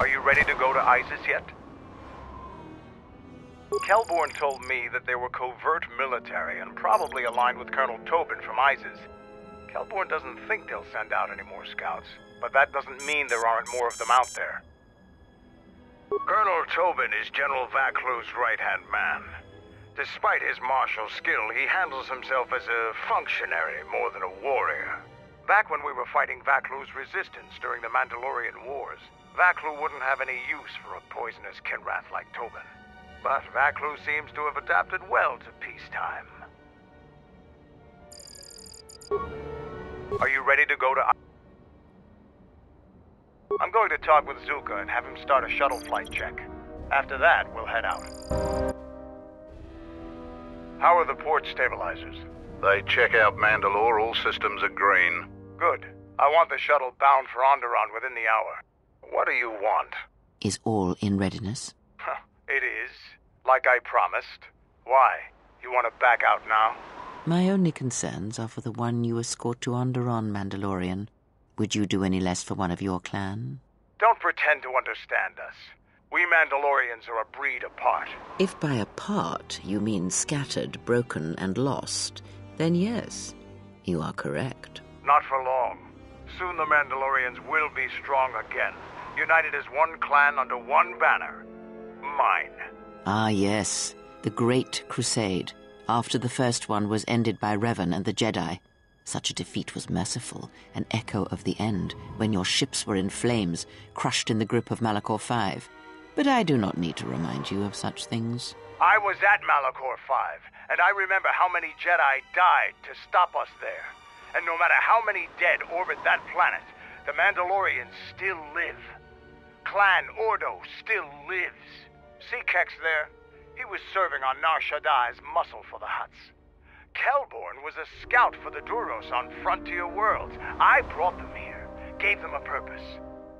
Are you ready to go to Iziz yet? Kelborn told me that they were covert military and probably aligned with Colonel Tobin from Iziz. Kelborn doesn't think they'll send out any more scouts, but that doesn't mean there aren't more of them out there. Colonel Tobin is General Vaklu's right-hand man. Despite his martial skill, he handles himself as a functionary more than a warrior. Back when we were fighting Vaklu's resistance during the Mandalorian Wars, Vaklu wouldn't have any use for a poisonous Kinrath like Tobin. But Vaklu seems to have adapted well to peacetime. Are you ready to go to... I'm going to talk with Zuka and have him start a shuttle flight check. After that, we'll head out. How are the port stabilizers? They check out Mandalore, all systems are green. Good. I want the shuttle bound for Onderon within the hour. What do you want? Is all in readiness? Huh, it is. Like I promised. Why? You want to back out now? My only concerns are for the one you escort to Onderon, Mandalorian. Would you do any less for one of your clan? Don't pretend to understand us. We Mandalorians are a breed apart. If by apart you mean scattered, broken, and lost, then yes, you are correct. Not for long. Soon the Mandalorians will be strong again, united as one clan under one banner. Mine. Ah, yes, the Great Crusade, after the first one was ended by Revan and the Jedi. Such a defeat was merciful, an echo of the end, when your ships were in flames, crushed in the grip of Malachor V. But I do not need to remind you of such things. I was at Malachor V, and I remember how many Jedi died to stop us there. And no matter how many dead orbit that planet, the Mandalorians still live. Clan Ordo still lives. See Kex there? He was serving on Nar Shaddaa's muscle for the Hutts. Kelborn was a scout for the Duros on Frontier Worlds. I brought them here, gave them a purpose.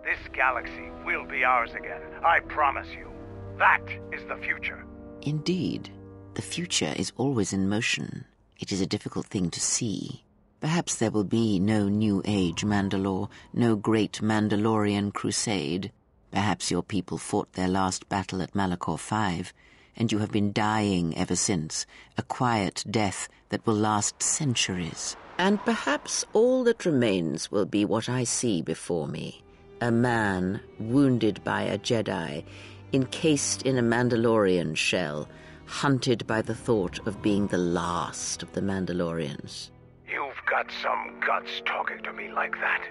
This galaxy will be ours again, I promise you. That is the future. Indeed, the future is always in motion. It is a difficult thing to see. Perhaps there will be no New Age Mandalore, no great Mandalorian crusade. Perhaps your people fought their last battle at Malachor V, and you have been dying ever since, a quiet death that will last centuries. And perhaps all that remains will be what I see before me a man wounded by a Jedi, encased in a Mandalorian shell, hunted by the thought of being the last of the Mandalorians. You've got some guts talking to me like that.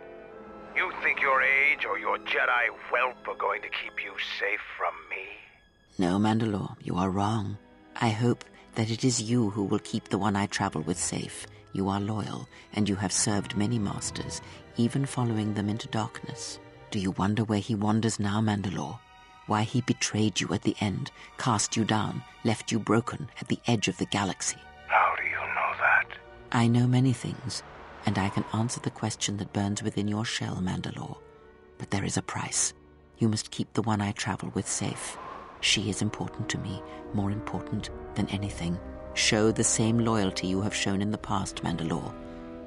You think your age or your Jedi whelp are going to keep you safe from me? No, Mandalore, you are wrong. I hope that it is you who will keep the one I travel with safe. You are loyal, and you have served many masters, even following them into darkness. Do you wonder where he wanders now, Mandalore? Why he betrayed you at the end, cast you down, left you broken at the edge of the galaxy? How do you know that? I know many things, and I can answer the question that burns within your shell, Mandalore. But there is a price. You must keep the one I travel with safe. She is important to me, more important than anything. Show the same loyalty you have shown in the past, Mandalore.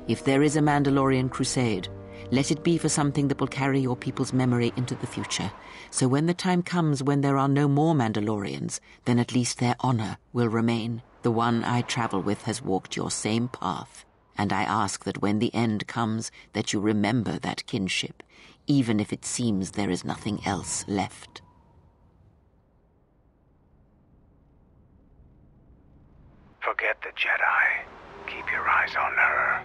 If there is a Mandalorian crusade, let it be for something that will carry your people's memory into the future. So when the time comes when there are no more Mandalorians, then at least their honor will remain. The one I travel with has walked your same path, and I ask that when the end comes, that you remember that kinship, even if it seems there is nothing else left. Forget the Jedi. Keep your eyes on her.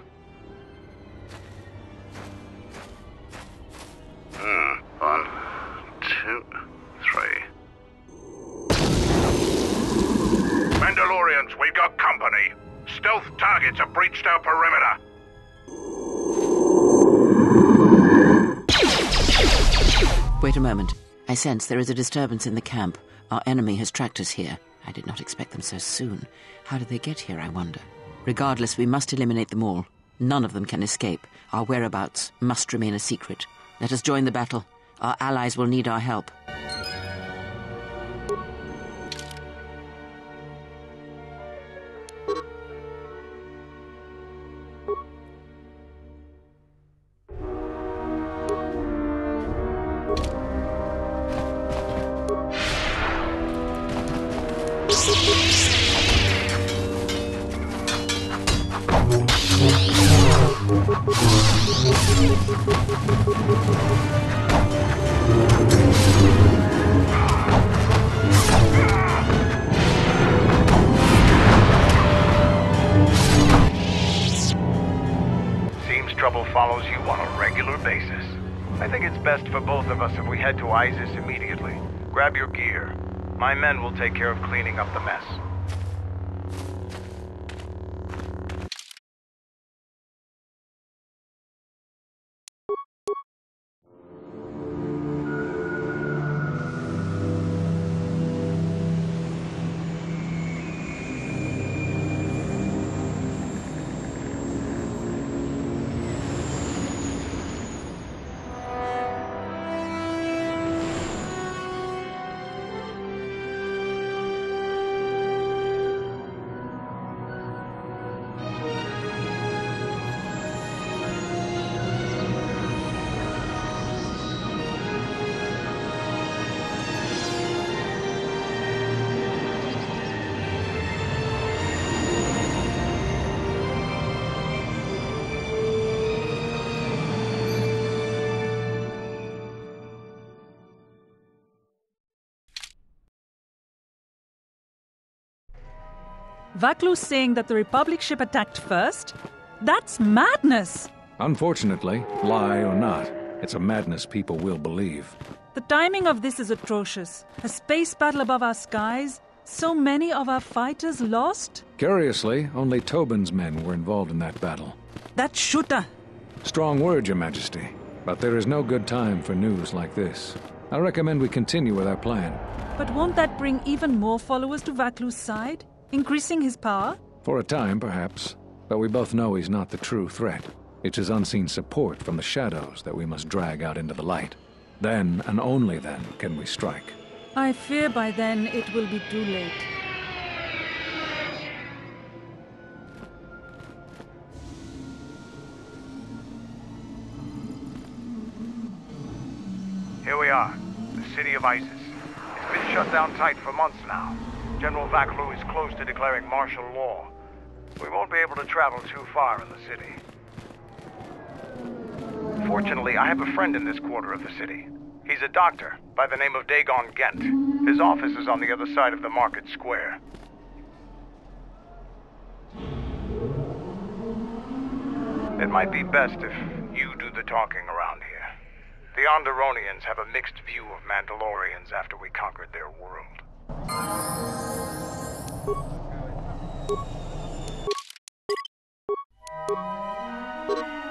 Hmm. One, two, three. Mandalorians, we've got company. Stealth targets have breached our perimeter. Wait a moment. I sense there is a disturbance in the camp. Our enemy has tracked us here. I did not expect them so soon. How did they get here, I wonder? Regardless, we must eliminate them all. None of them can escape. Our whereabouts must remain a secret. Let us join the battle. Our allies will need our help. Vaklu's saying that the Republic ship attacked first? That's madness! Unfortunately, lie or not, it's a madness people will believe. The timing of this is atrocious. A space battle above our skies, so many of our fighters lost? Curiously, only Tobin's men were involved in that battle. That shooter! Strong word, Your Majesty, but there is no good time for news like this. I recommend we continue with our plan. But won't that bring even more followers to Vaklu's side? Increasing his power? For a time, perhaps, but we both know he's not the true threat. It's his unseen support from the shadows that we must drag out into the light. Then, and only then, can we strike. I fear by then it will be too late. Here we are, the city of Iziz. It's been shut down tight for months now. General Vaklu is close to declaring martial law. We won't be able to travel too far in the city. Fortunately, I have a friend in this quarter of the city. He's a doctor by the name of Dhagon Ghent. His office is on the other side of the market square. It might be best if you do the talking around here. The Onderonians have a mixed view of Mandalorians after we conquered their world. Thank you.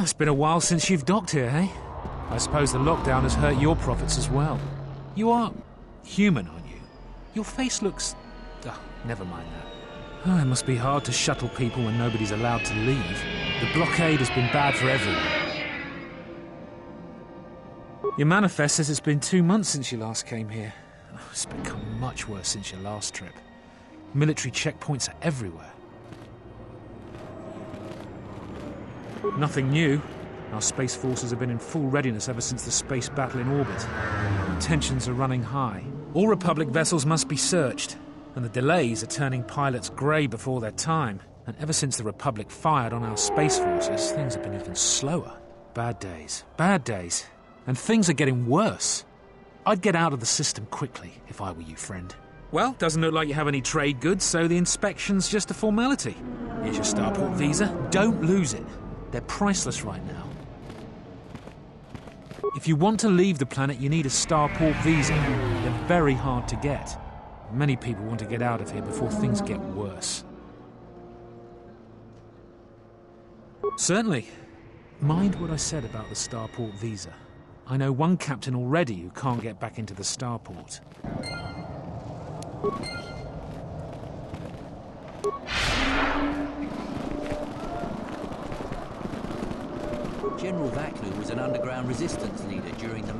It's been a while since you've docked here, eh? I suppose the lockdown has hurt your profits as well. You are human, aren't you? Your face looks. Oh, never mind that. Oh, it must be hard to shuttle people when nobody's allowed to leave. The blockade has been bad for everyone. Your manifest says it's been two months since you last came here. Oh, it's become much worse since your last trip. Military checkpoints are everywhere. Nothing new. Our space forces have been in full readiness ever since the space battle in orbit. Tensions are running high. All Republic vessels must be searched, and the delays are turning pilots grey before their time. And ever since the Republic fired on our space forces, things have been even slower. Bad days. Bad days. And things are getting worse. I'd get out of the system quickly if I were you, friend. Well, doesn't look like you have any trade goods, so the inspection's just a formality. Here's your Starport visa. Don't lose it. They're priceless right now. If you want to leave the planet, you need a Starport visa. They're very hard to get. Many people want to get out of here before things get worse. Certainly. Mind what I said about the Starport visa. I know one captain already who can't get back into the Starport. General Vaklu was an underground resistance leader during the...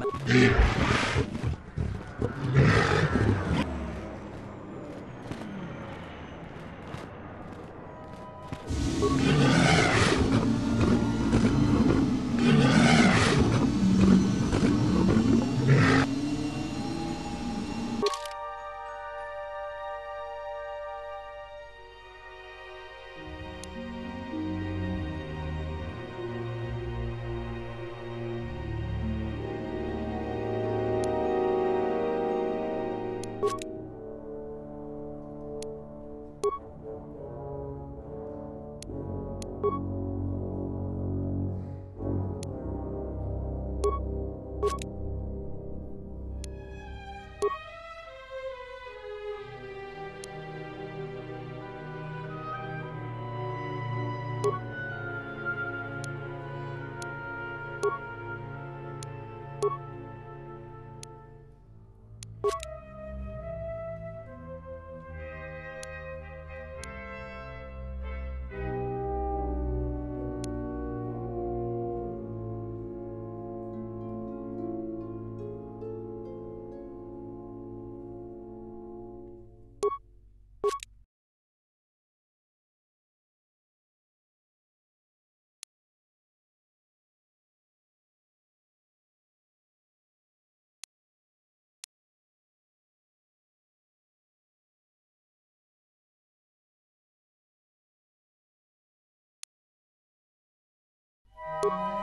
you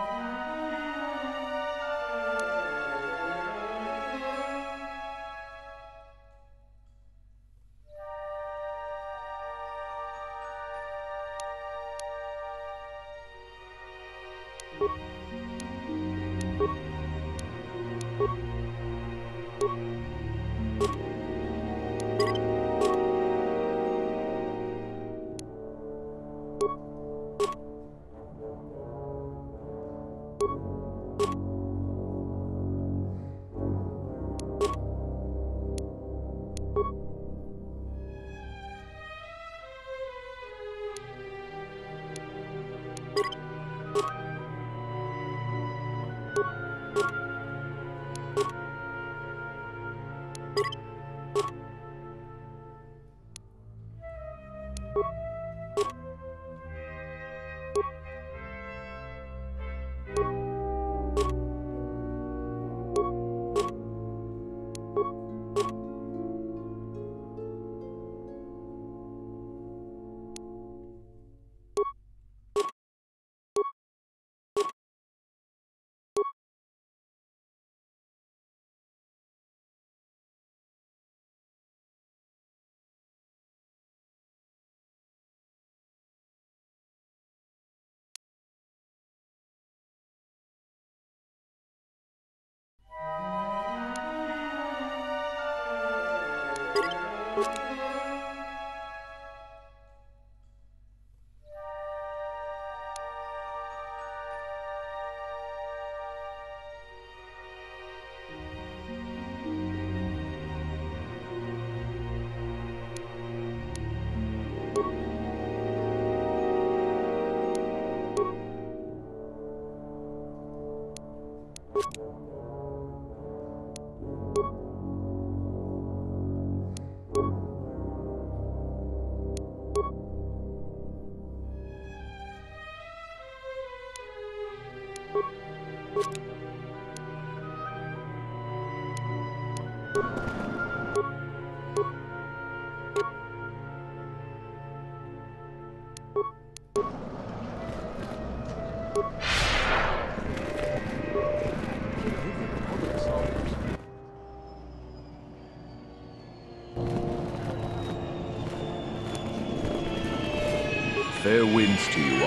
Fair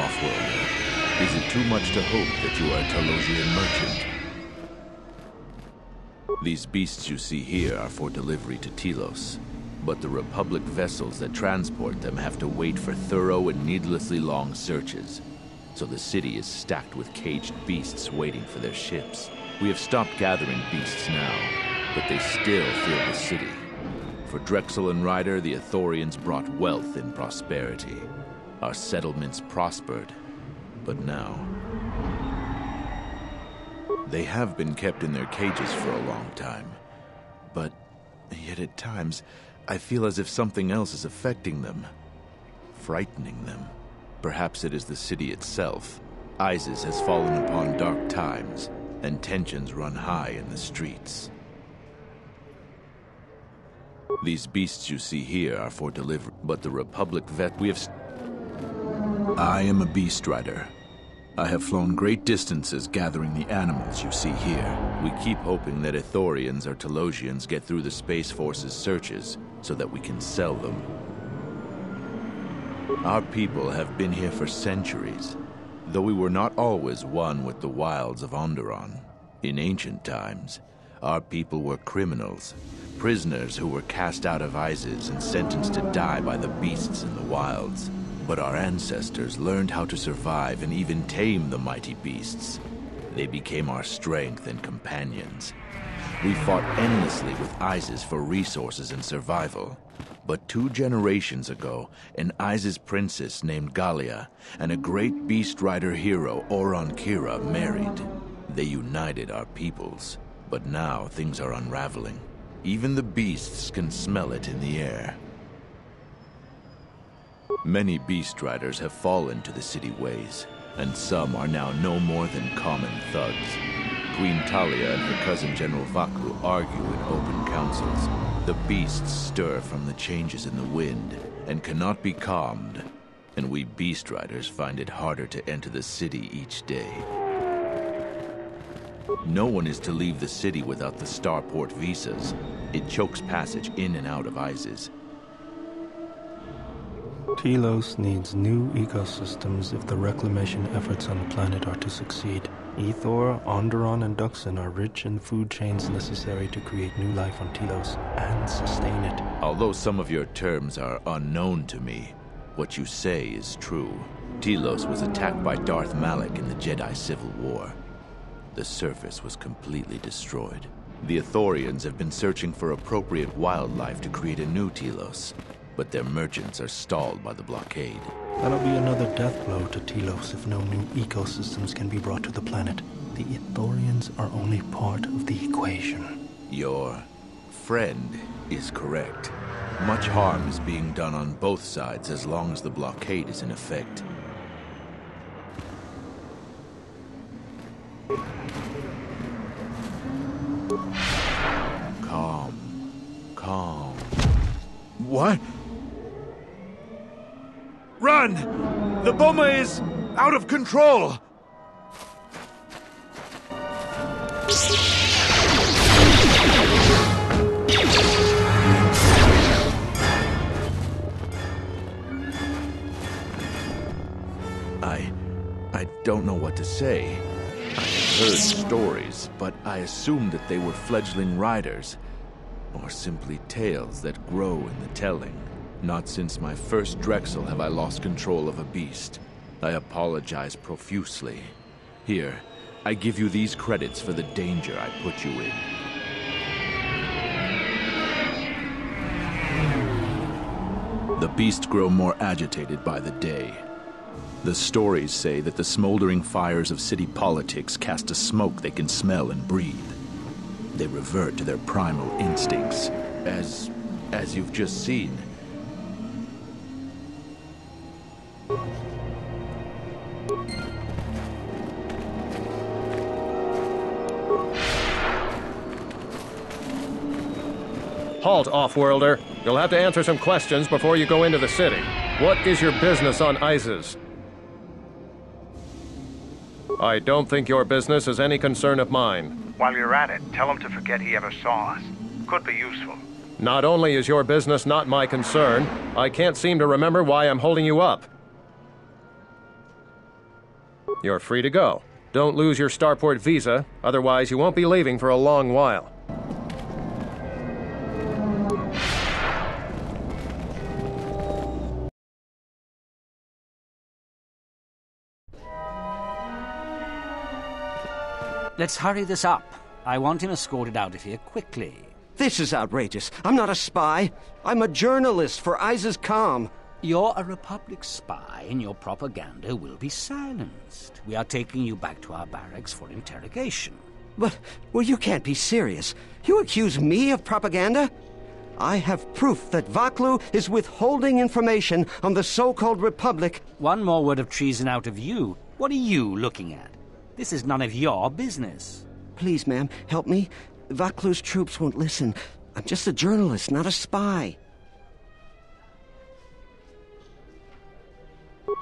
Offworlder. Is it too much to hope that you are a Talosian merchant? These beasts you see here are for delivery to Telos, but the Republic vessels that transport them have to wait for thorough and needlessly long searches. So the city is stacked with caged beasts waiting for their ships. We have stopped gathering beasts now, but they still fill the city. For Drexl and rider, the Ithorians brought wealth and prosperity. Our settlements prospered, but now... They have been kept in their cages for a long time, but yet at times I feel as if something else is affecting them, frightening them. Perhaps it is the city itself. Iziz has fallen upon dark times, and tensions run high in the streets. These beasts you see here are for delivery, but the Republic vet we have. I am a beast rider. I have flown great distances gathering the animals you see here. We keep hoping that Ithorians or Telosians get through the Space Force's searches so that we can sell them. Our people have been here for centuries, though we were not always one with the wilds of Onderon. In ancient times, our people were criminals, prisoners who were cast out of Iziz and sentenced to die by the beasts in the wilds. But our ancestors learned how to survive and even tame the mighty beasts. They became our strength and companions. We fought endlessly with Iziz for resources and survival. But two generations ago, an Iziz princess named Galia and a great beast rider hero, Oron Kira, married. They united our peoples. But now things are unraveling. Even the beasts can smell it in the air. Many beast riders have fallen to the city ways, and some are now no more than common thugs. Queen Talia and her cousin General Vaklu argue in open councils. The beasts stir from the changes in the wind and cannot be calmed, and we beast riders find it harder to enter the city each day. No one is to leave the city without the starport visas. It chokes passage in and out of Iziz. Telos needs new ecosystems if the reclamation efforts on the planet are to succeed. Ithor, Onderon, and Dxun are rich in food chains necessary to create new life on Telos and sustain it. Although some of your terms are unknown to me, what you say is true. Telos was attacked by Darth Malak in the Jedi Civil War. The surface was completely destroyed. The Ithorians have been searching for appropriate wildlife to create a new Telos, but their merchants are stalled by the blockade. That'll be another death blow to Telos if no new ecosystems can be brought to the planet. The Ithorians are only part of the equation. Your friend is correct. Much harm is being done on both sides as long as the blockade is in effect. Calm. Calm. What? Run! The bomber is out of control! I. I don't know what to say. I have heard stories, but I assumed that they were fledgling riders. or simply tales that grow in the telling. Not since my first Drexl have I lost control of a beast. I apologize profusely. Here, I give you these credits for the danger I put you in. The beasts grow more agitated by the day. The stories say that the smoldering fires of city politics cast a smoke they can smell and breathe. They revert to their primal instincts, as as you've just seen. Halt, Offworlder. You'll have to answer some questions before you go into the city. What is your business on Iziz? I don't think your business is any concern of mine. While you're at it, tell him to forget he ever saw us. Could be useful. Not only is your business not my concern, I can't seem to remember why I'm holding you up. You're free to go. Don't lose your starport visa, otherwise you won't be leaving for a long while. Let's hurry this up. I want him escorted out of here quickly. This is outrageous. I'm not a spy. I'm a journalist for Iziz Com. You're a Republic spy, and your propaganda will be silenced. We are taking you back to our barracks for interrogation. But, well, you can't be serious. You accuse me of propaganda? I have proof that Vaklu is withholding information on the so-called Republic. One more word of treason out of you. What are you looking at? This is none of your business. Please, ma'am, help me. Vaklu's troops won't listen. I'm just a journalist, not a spy.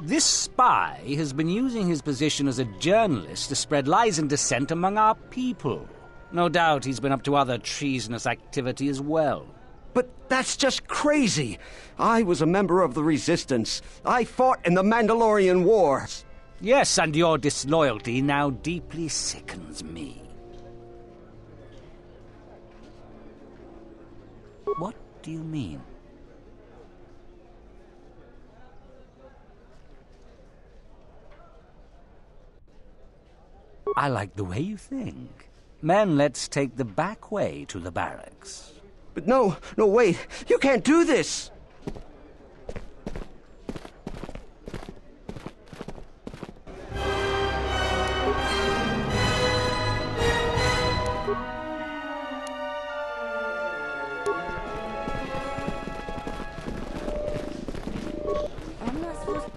This spy has been using his position as a journalist to spread lies and dissent among our people. No doubt he's been up to other treasonous activity as well. But that's just crazy. I was a member of the Resistance. I fought in the Mandalorian Wars. Yes, and your disloyalty now deeply sickens me. What do you mean? I like the way you think. Men, let's take the back way to the barracks. But no, no, wait. You can't do this!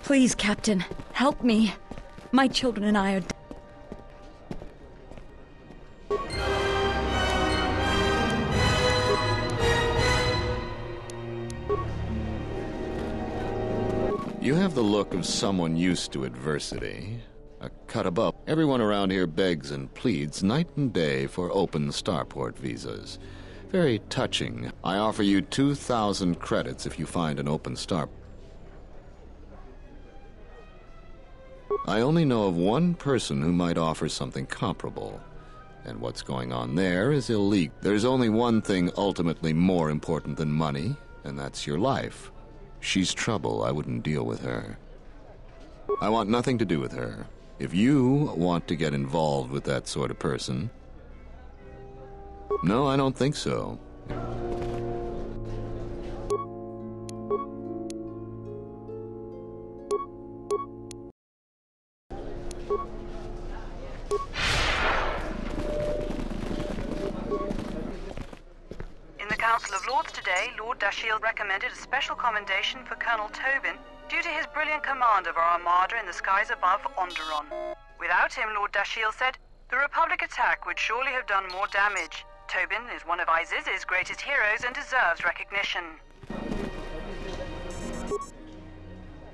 Please, Captain, help me. My children and I are. You have the look of someone used to adversity. A cut above. Everyone around here begs and pleads night and day for open starport visas. Very touching. I offer you 2,000 credits if you find an open star. I only know of one person who might offer something comparable. And what's going on there is illegal. There's only one thing ultimately more important than money, and that's your life. She's trouble. I wouldn't deal with her. I want nothing to do with her. If you want to get involved with that sort of person. No, I don't think so. Council of Lords today, Lord Dashiell recommended a special commendation for Colonel Tobin due to his brilliant command of our armada in the skies above Onderon. Without him, Lord Dashiell said, the Republic attack would surely have done more damage. Tobin is one of Iziz's greatest heroes and deserves recognition.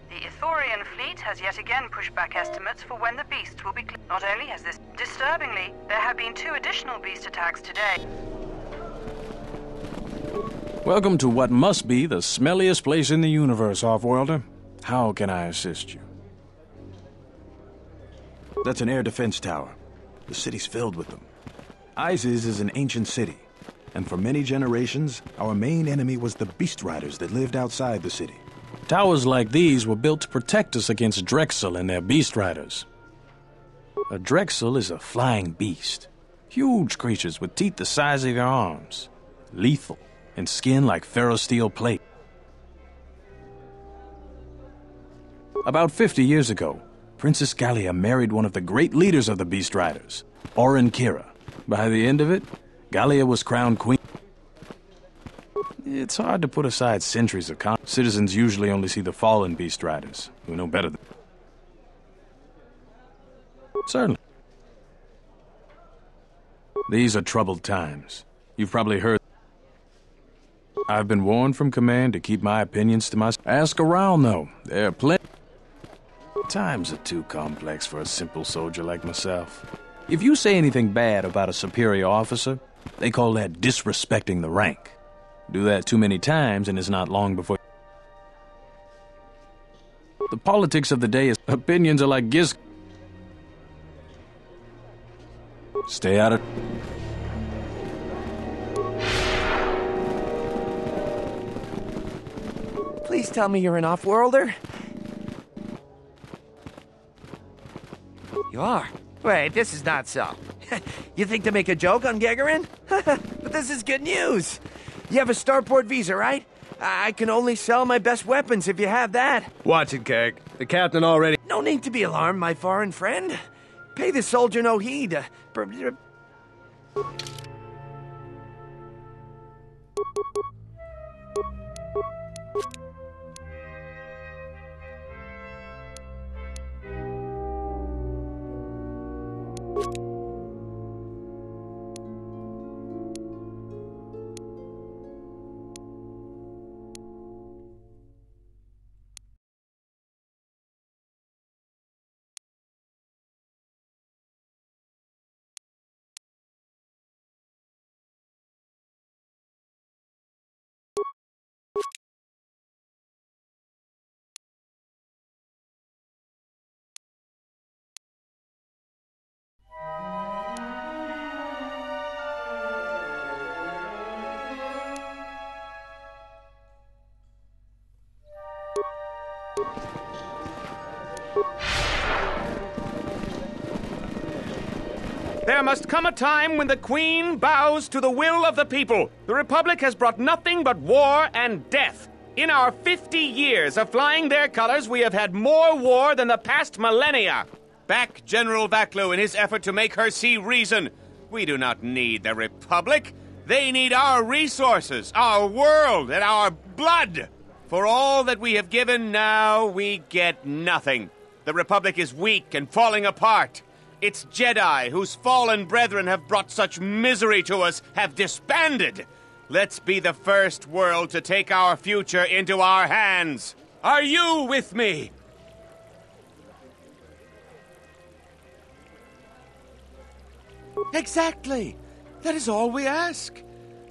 The Ithorian fleet has yet again pushed back estimates for when the beasts will be Not only has this... Disturbingly, there have been two additional beast attacks today. Welcome to what must be the smelliest place in the universe, Offworlder. How can I assist you? That's an air defense tower. The city's filled with them. Iziz is an ancient city. and for many generations, our main enemy was the Beast Riders that lived outside the city. Towers like these were built to protect us against Drexl and their Beast Riders. A Drexl is a flying beast. Huge creatures with teeth the size of your arms. Lethal, and skin like ferrosteel plate. About 50 years ago, Princess Galia married one of the great leaders of the Beast Riders, Orin Kira. By the end of it, Galia was crowned queen. It's hard to put aside centuries of con. Citizens usually only see the fallen Beast Riders, who know better than. Certainly. These are troubled times. You've probably heard. I've been warned from command to keep my opinions to myself. Ask around, though. There are plenty. Times are too complex for a simple soldier like myself. If you say anything bad about a superior officer, they call that disrespecting the rank. Do that too many times, and it's not long before. The politics of the day is opinions are like giz. Stay out of. Please tell me you're an off-worlder. You are? Wait, this is not so. you think to make a joke on Gegorran? but this is good news. You have a starport visa, right? I can only sell my best weapons if you have that. Watch it, Kirk. The captain already. No need to be alarmed, my foreign friend. Pay the soldier no heed. Uh, There must come a time when the Queen bows to the will of the people. The Republic has brought nothing but war and death. In our 50 years of flying their colors, we have had more war than the past millennia. Back General Vaklu in his effort to make her see reason. We do not need the Republic. They need our resources, our world, and our blood. For all that we have given, now we get nothing. The Republic is weak and falling apart. Its Jedi, whose fallen brethren have brought such misery to us, have disbanded. Let's be the first world to take our future into our hands. Are you with me? Exactly. That is all we ask.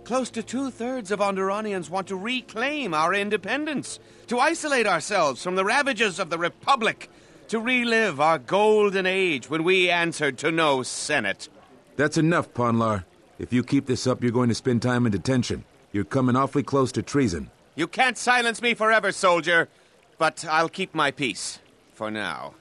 Close to two thirds of Onderonians want to reclaim our independence, to isolate ourselves from the ravages of the Republic, to relive our golden age when we answered to no Senate. That's enough, Ponlar. If you keep this up, you're going to spend time in detention. You're coming awfully close to treason. You can't silence me forever, soldier, but I'll keep my peace. For now.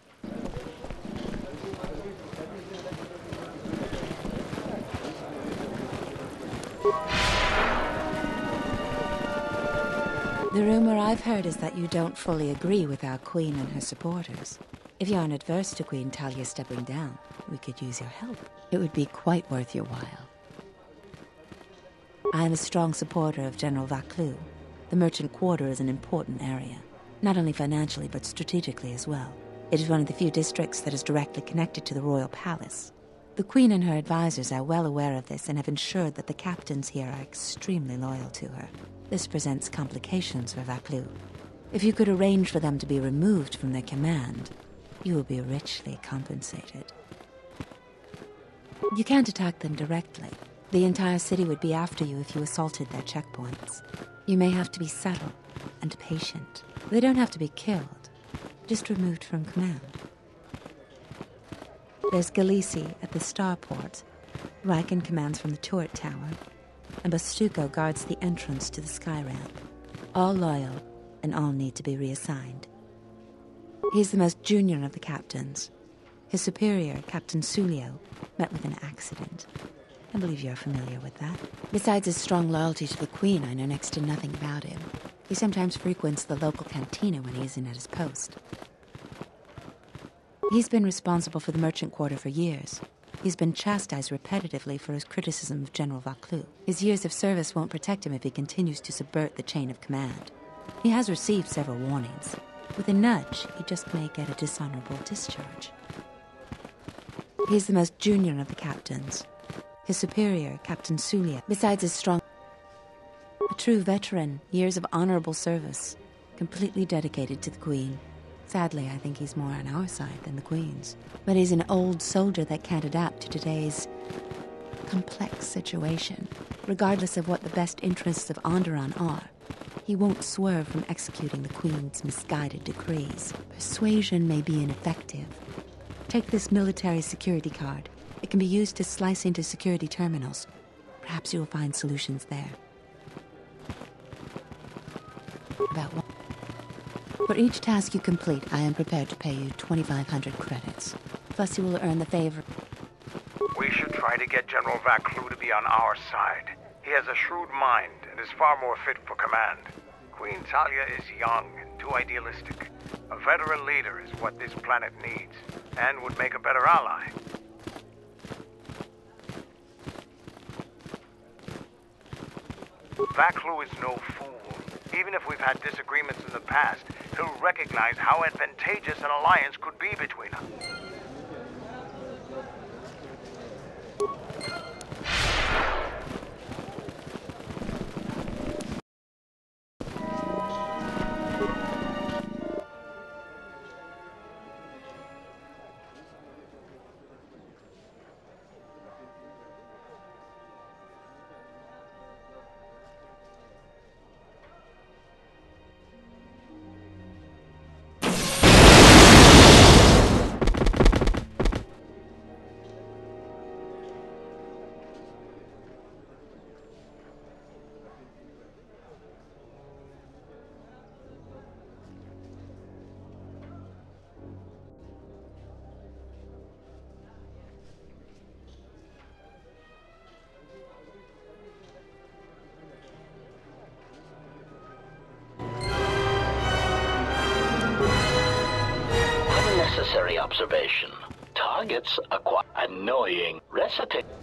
The rumor I've heard is that you don't fully agree with our queen and her supporters. If you aren't adverse to Queen Talia stepping down, we could use your help. It would be quite worth your while. I am a strong supporter of General Vaklu. The merchant quarter is an important area, not only financially but strategically as well. It is one of the few districts that is directly connected to the royal palace. The Queen and her advisors are well aware of this and have ensured that the captains here are extremely loyal to her. This presents complications for Vaklu. If you could arrange for them to be removed from their command, you will be richly compensated. You can't attack them directly. The entire city would be after you if you assaulted their checkpoints. You may have to be subtle and patient. They don't have to be killed, just removed from command. There's Galisi at the starport. Riken commands from the turret tower. and Bastuco guards the entrance to the sky ramp. All loyal, and all need to be reassigned. He's the most junior of the captains. His superior, Captain Sulio, met with an accident. I believe you're familiar with that. Besides his strong loyalty to the Queen, I know next to nothing about him. He sometimes frequents the local cantina when he isn't at his post. He's been responsible for the merchant quarter for years. He's been chastised repetitively for his criticism of General Vaklu. His years of service won't protect him if he continues to subvert the chain of command. He has received several warnings. With a nudge, he just may get a dishonorable discharge. He's the most junior of the captains. His superior, Captain Sulio, besides his strong... A true veteran, years of honorable service, completely dedicated to the Queen. Sadly, I think he's more on our side than the Queen's. But he's an old soldier that can't adapt to today's complex situation. Regardless of what the best interests of Onderon are, he won't swerve from executing the Queen's misguided decrees. Persuasion may be ineffective. Take this military security card. It can be used to slice into security terminals. Perhaps you'll find solutions there. About one. For each task you complete, I am prepared to pay you 2,500 credits. Plus, you will earn the favor. We should try to get General Vaklu to be on our side. He has a shrewd mind and is far more fit for command. Queen Talia is young and too idealistic. A veteran leader is what this planet needs, and would make a better ally. Vaklu is no fool. Even if we've had disagreements in the past, he'll recognize how advantageous an alliance could be between us. Annoying recitation. Unnecessary.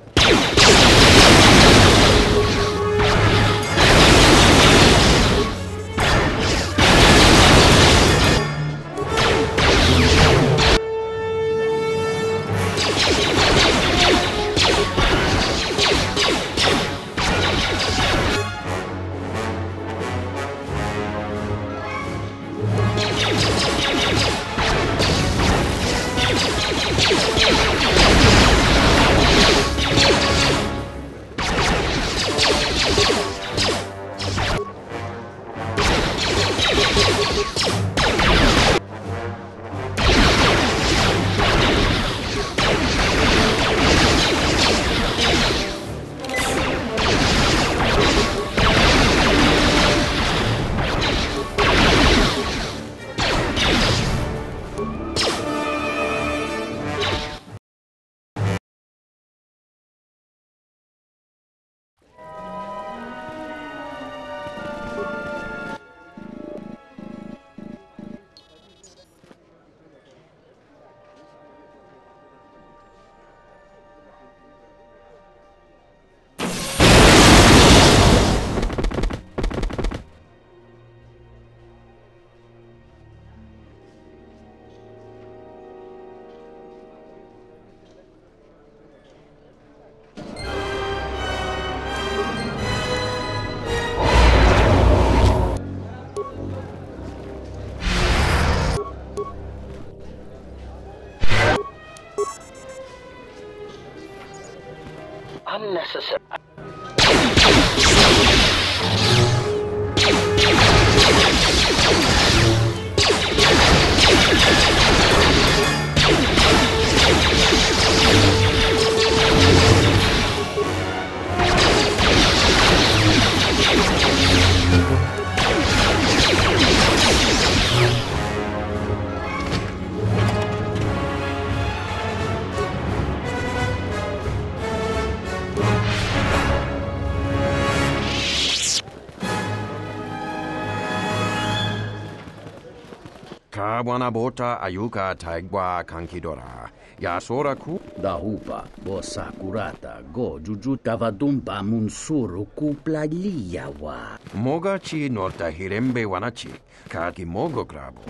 Bota ayuka taigwa kankidora. Yasora ku. Dahupa, bo sakurata, go juju tavadumpa munsuru kuplaliyawa. Moga chi norta hirembe wanachi. Kaki mogo krabo.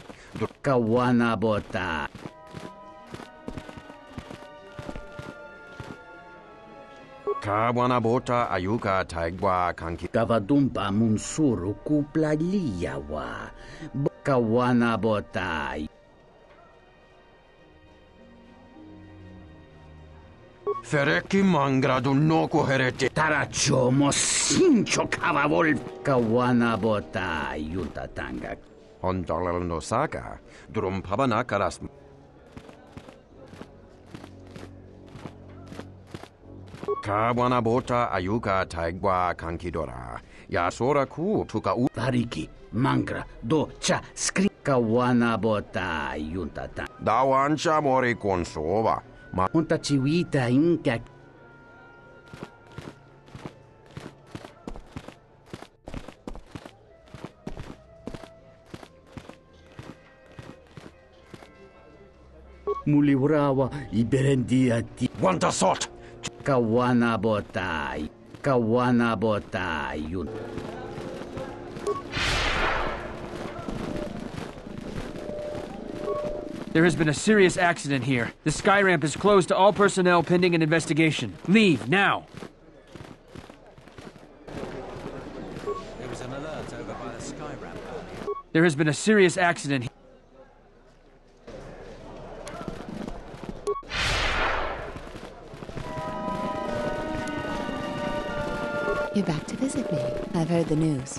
Kawana bota. Kawana bota ayuka taigwa kanki. Tavadumpa munsuru 뭐가 와나 보다. Ferekki mangradu noku hereti. Taracho mo sincho cavavol kawana bota yuta tanga. Ondalal no saga, drum pabana karas. Kawana bota ayuka taigwa kankidora. Yasora ku tuka u. Tariki. Mangra, do, cha, skri. Kawana bota yutatanga. Dawancha mori konsova. Ma Hunta chiwita inka. Mulibrawa iberendia ti. Wanta sort. Kawana botai. Kawana botai yun. There has been a serious accident here. The sky ramp is closed to all personnel pending an investigation. Leave, now! There was an alert over by the sky ramp. There has been a serious accident here. You're back to visit me. I've heard the news.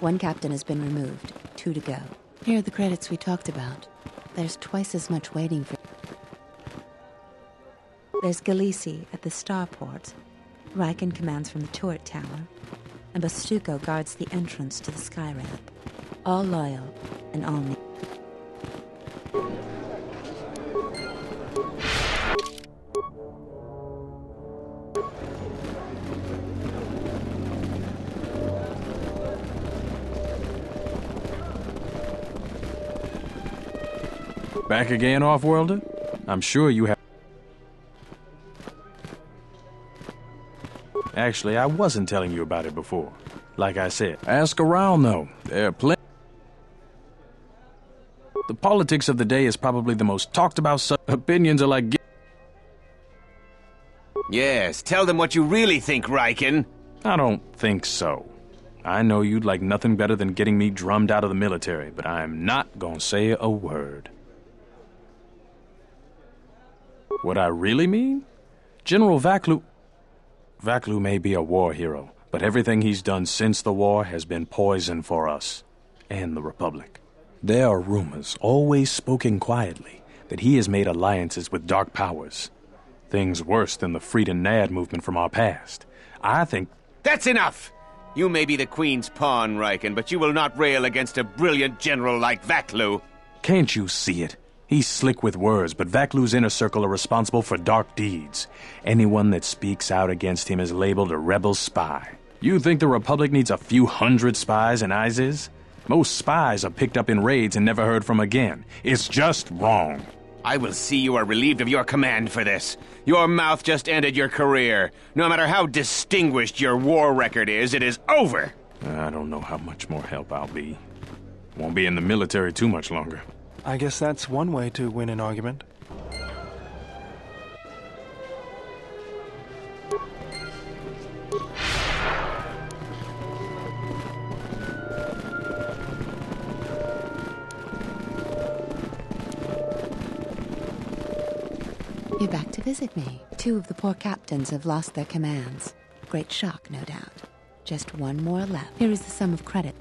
One captain has been removed, two to go. Here are the credits we talked about. There's twice as much waiting for. There's Galisi at the starport. Riken commands from the turret tower. And Bastuco guards the entrance to the sky ramp. All loyal and all me. Back again, Offworlder? I'm sure you have. Actually, I wasn't telling you about it before. Like I said, ask around though. There are plenty. The politics of the day is probably the most talked about. Su- opinions are like. Yes, tell them what you really think, Riken. I don't think so. I know you'd like nothing better than getting me drummed out of the military, but I'm not gonna say a word. What I really mean? General Vaklu. Vaklu may be a war hero, but everything he's done since the war has been poison for us and the Republic. There are rumors, always spoken quietly, that he has made alliances with dark powers. Things worse than the Freedom Nadd movement from our past. I think That's enough! You may be the Queen's pawn, Riken, but you will not rail against a brilliant general like Vaklu. Can't you see it? He's slick with words, but Vaklu's inner circle are responsible for dark deeds. Anyone that speaks out against him is labeled a rebel spy. You think the Republic needs a few hundred spies in Iziz? Most spies are picked up in raids and never heard from again. It's just wrong. I will see you are relieved of your command for this. Your mouth just ended your career. No matter how distinguished your war record is, it is over. I don't know how much more help I'll be. Won't be in the military too much longer. I guess that's one way to win an argument. You're back to visit me. Two of the poor captains have lost their commands. Great shock, no doubt. Just one more left. Here is the sum of credit.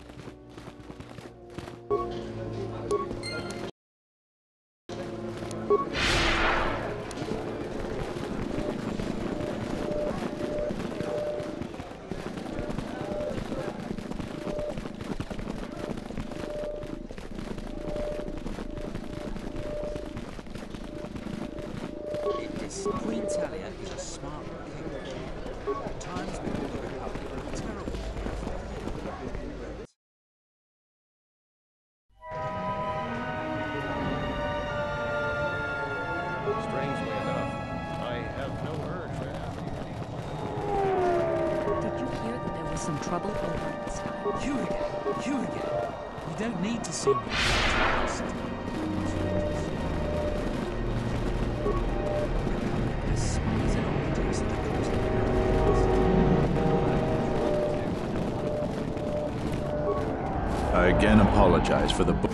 For the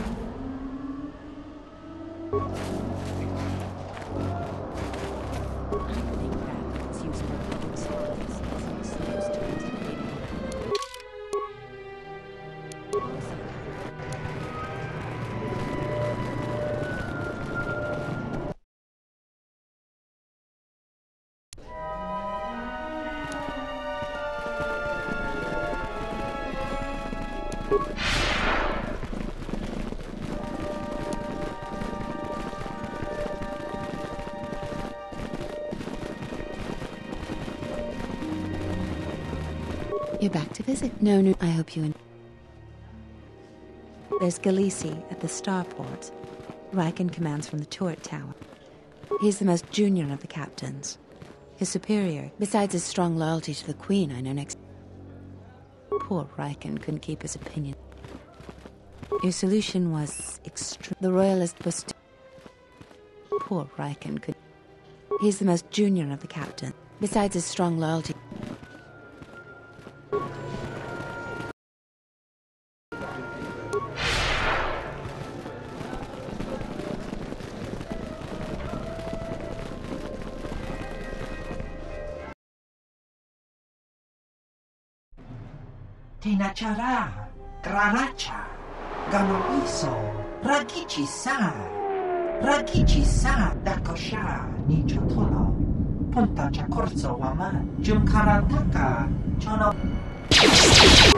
visit? No, no, I hope you. There's Galisi at the starport. Riken commands from the turret tower. He's the most junior of the captains. His superior, besides his strong loyalty to the Queen, I know next. Poor Riken couldn't keep his opinion. Your solution was extreme. The royalist was. Poor Riken could. He's the most junior of the captains. Besides his strong loyalty. Chachara, Granacha, Ganoiso, Ragici Sa, Ragici Sa, Dakosha, Nichotolo, Ponta Chacorzo, Wama, Jumkarantaka, Chono.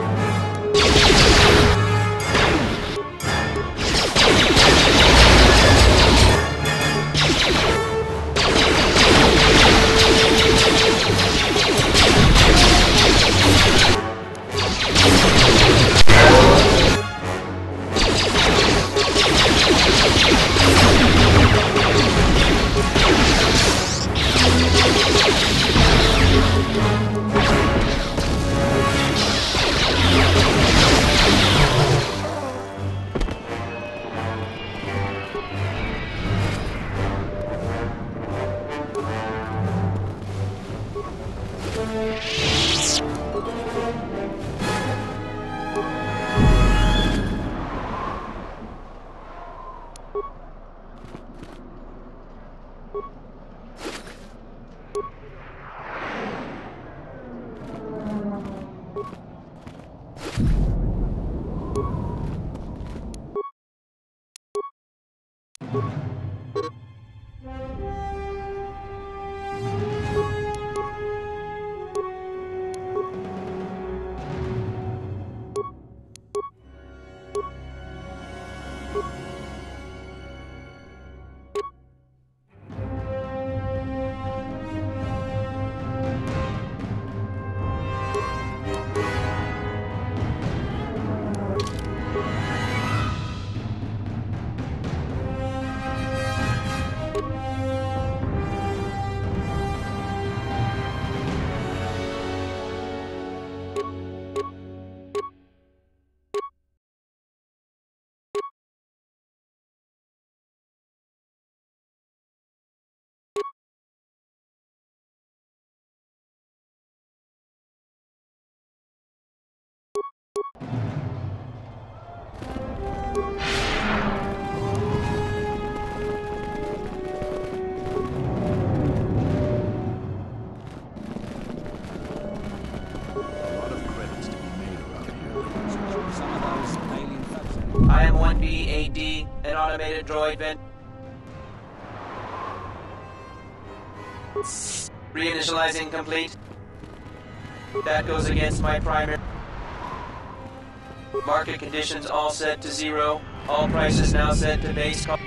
An automated droid vent. Reinitializing complete. That goes against my primary. Market conditions all set to zero. All prices now set to base cost.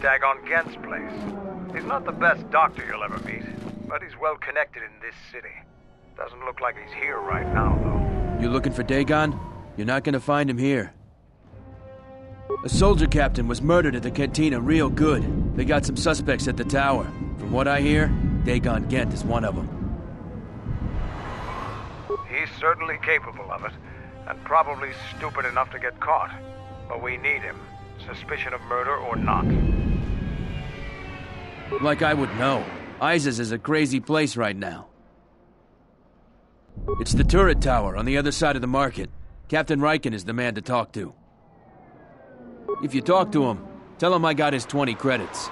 Dhagon Ghent's place. He's not the best doctor you'll ever meet, but he's well connected in this city. Doesn't look like he's here right now, though. You looking for Dhagon? You're not gonna find him here. A soldier captain was murdered at the cantina real good. They got some suspects at the tower. From what I hear, Dhagon Ghent is one of them. He's certainly capable of it, and probably stupid enough to get caught. But we need him, suspicion of murder or not. Like I would know. Iziz is a crazy place right now. It's the turret tower on the other side of the market. Captain Riken is the man to talk to. If you talk to him, tell him I got his 20 credits.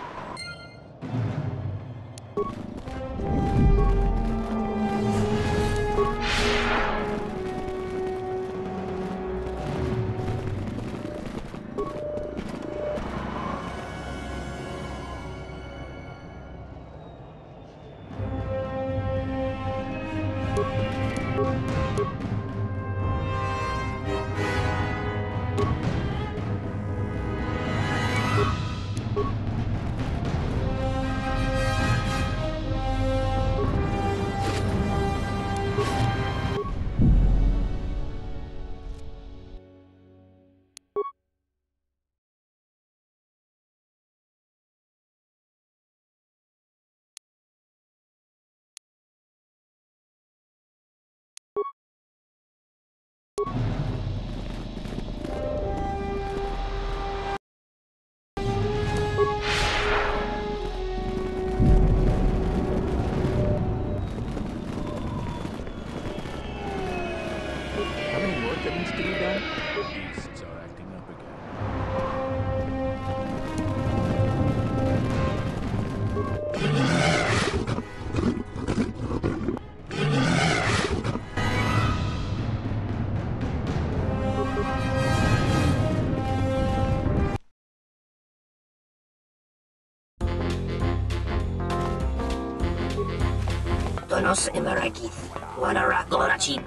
Donos emerakith, wanara gorachib.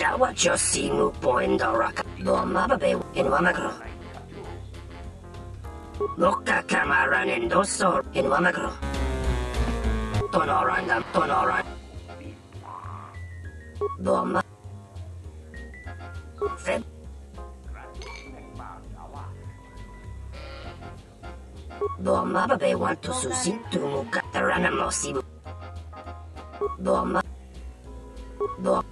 Dawa josimu poindoraka, bomababe in wamakro. Loka kamaran endosor in wamakro. Tonorandam, tonoran. Boma. Feb. Bomababe want to susin tumuka taranamosibu. Boma. Bom.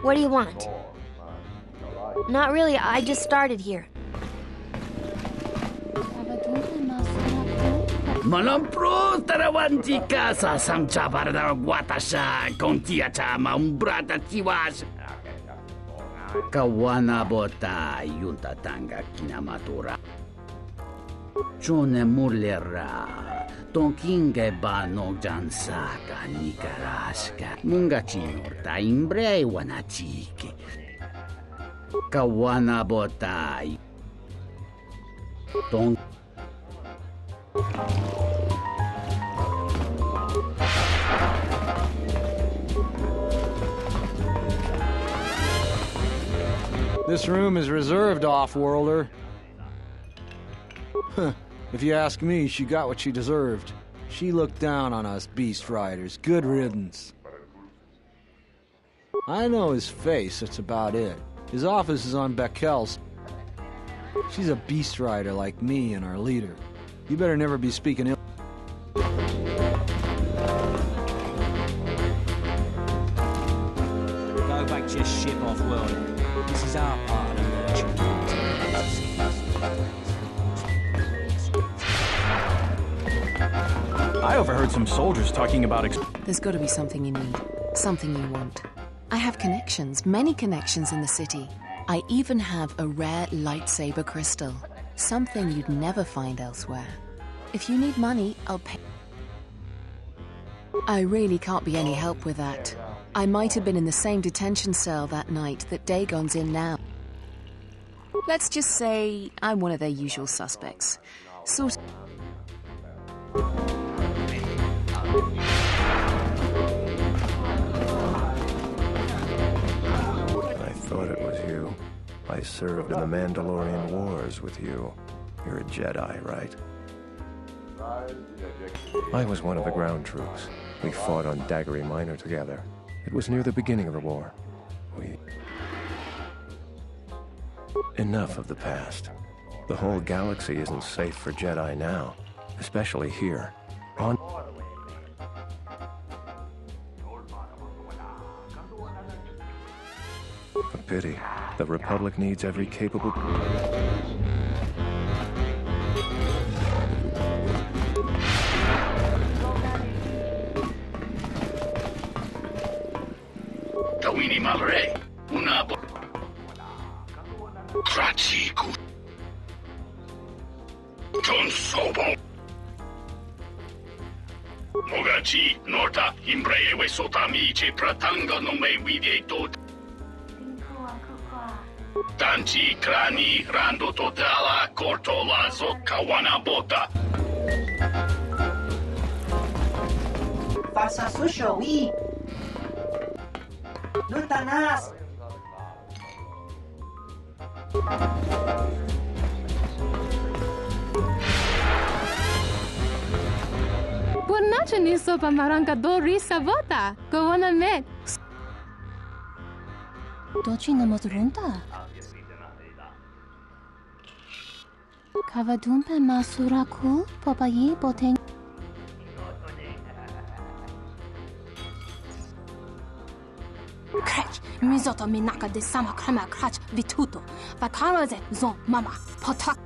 What do you want? Not really, I just started here. Malampro tarawanti casa samcha para watasha kontia chama umbrata chiwas. Kawana bota yunta tanga kinamatura. Chone murlera. Tonkinge ba no jansaka nikaraska. Munga chinorta imbre wanachiki. Kawana bota. This room is reserved, off-worlder. Huh. If you ask me, she got what she deserved. She looked down on us beast riders. Good riddance. I know his face, that's about it. His office is on Beckel's. She's a beast rider like me and our leader. You better never be speaking ill. I overheard some soldiers talking about. There's got to be something you need, something you want. I have connections, many connections in the city. I even have a rare lightsaber crystal, something you'd never find elsewhere. If you need money, I'll pay. I really can't be any help with that. I might have been in the same detention cell that night that Dhagon's in now. Let's just say I'm one of their usual suspects. Sort I thought it was you. I served in the Mandalorian Wars with you. You're a Jedi, right? I was one of the ground troops. We fought on Dagari Minor together. It was near the beginning of the war. We... Enough of the past. The whole galaxy isn't safe for Jedi now, especially here. On... A pity. The Republic needs every capable. Tawini Malre, una bo... Krachiku. John Sobo. Mogachi, Norta, Imbreve, Sotamici, Pratanga, non me Tanti crani rando totala cortola zocawana bota. Passa susho i. Nutanas. Ponačeni so pa maranka do risa vota, ko ona med. Doći nam od runta? Kawadumpe ma suraku, popayi potęgi. Kreć, mizoto minaka de sama krema krać wituto. Wakaroze zon mama, potak.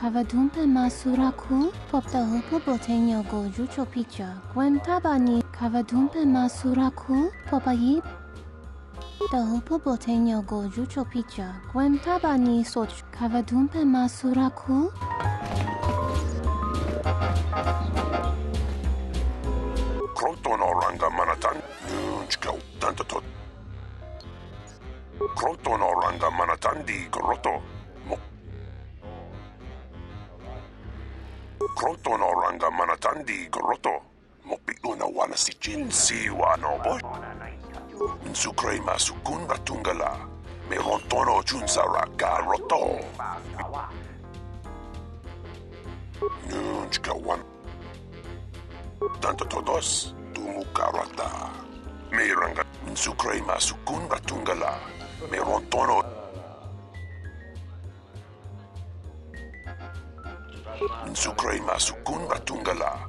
Kawadumpe ma suraku, poptahupu potęgi goju chopicia. Gwen tabani. Kawadumpe ma suraku, popayi. del hopo botenio go jucho picha quen tabani soch cavadumpe masura cool Croton oranga manatan yunchka tanto tot Croton oranga manatan di groto mo Croton oranga manatan di groto mo una wana si jinsi wa no boy Sukrema Sukunda Tungala, Mehontono Chunsara Garoto. Nunchkawan. Tanto todos, Tumukarata. Miranga Sukrema Sukunda Tungala, Mehontono. Sukrema Sukunda Tungala.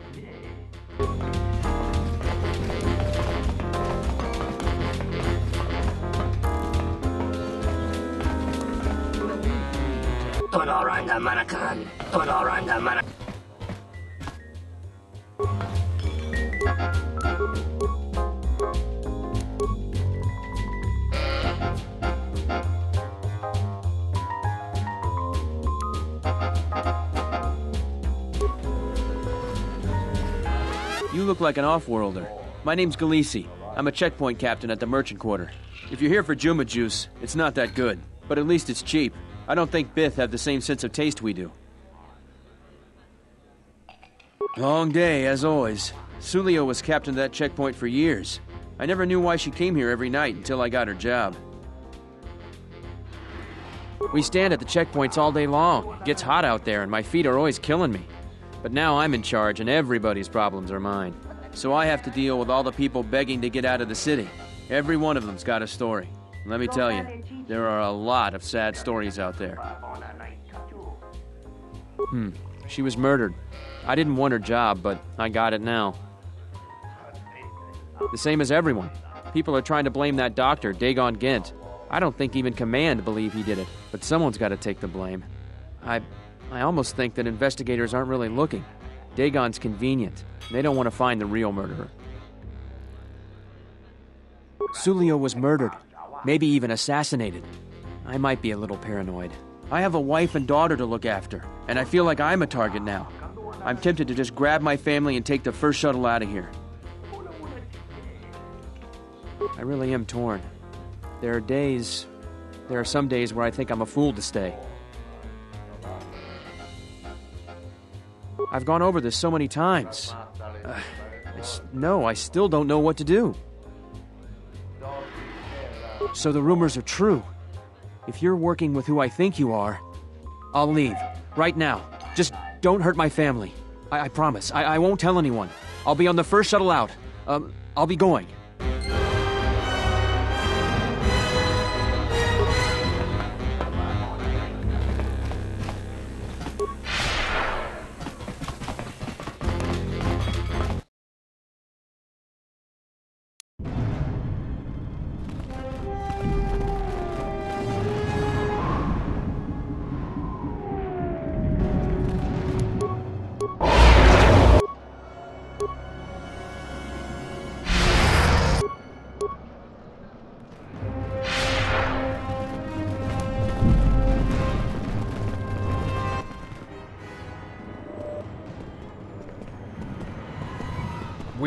Manakan, put all right, the manakan. You look like an off-worlder. My name's Galisi. I'm a checkpoint captain at the merchant quarter. If you're here for Juma juice, it's not that good, but at least it's cheap. I don't think Bith have the same sense of taste we do. Long day, as always. Sulio was captain of that checkpoint for years. I never knew why she came here every night until I got her job. We stand at the checkpoints all day long. It gets hot out there, and my feet are always killing me. But now I'm in charge, and everybody's problems are mine. So I have to deal with all the people begging to get out of the city. Every one of them's got a story. Let me tell you, there are a lot of sad stories out there. Hmm. She was murdered. I didn't want her job, but I got it now. The same as everyone. People are trying to blame that doctor, Dhagon Ghent. I don't think even Command believe he did it, but someone's got to take the blame. I I almost think that investigators aren't really looking. Dhagon's convenient. They don't want to find the real murderer. Sulio was murdered, maybe even assassinated. I might be a little paranoid. I have a wife and daughter to look after, and I feel like I'm a target now. I'm tempted to just grab my family and take the first shuttle out of here. I really am torn. There are days. There are some days where I think I'm a fool to stay. I've gone over this so many times. Uh, no, I still don't know what to do. So the rumors are true. If you're working with who I think you are, I'll leave. Right now. Just don't hurt my family. I, I promise. I, I won't tell anyone. I'll be on the first shuttle out. Um, I'll be going.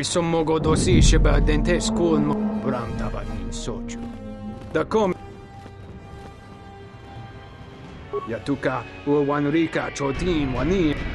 som mogao doseći den te skolmo bramdavanin soću. Da kom... Ja tuka u vanrika čotim vanijem.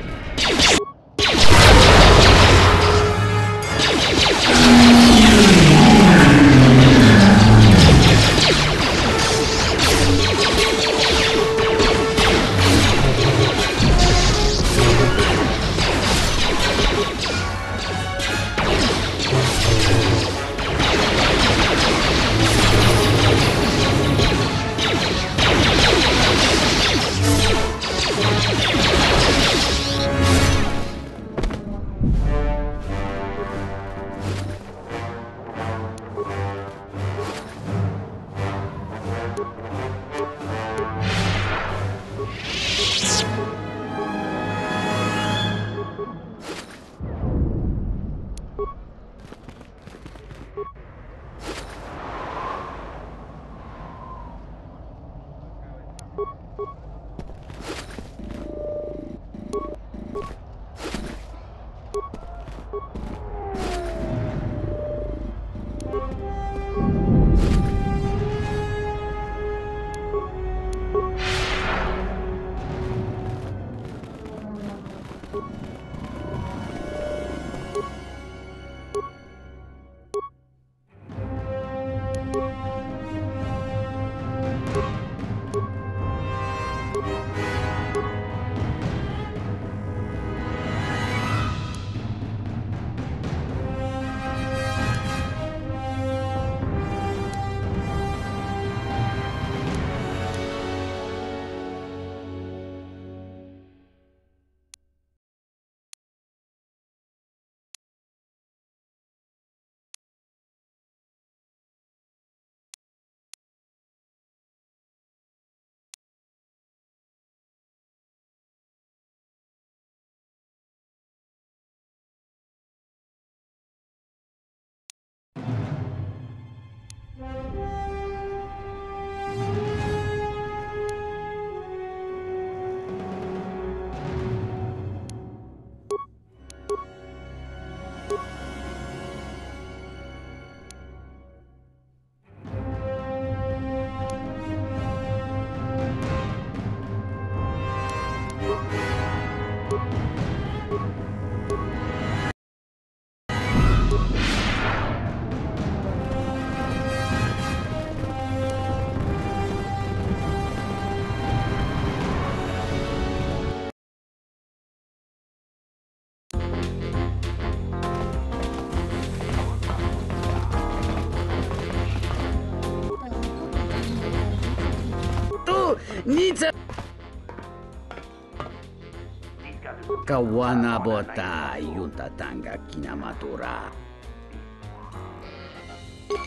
Yunta tanga kinamatura.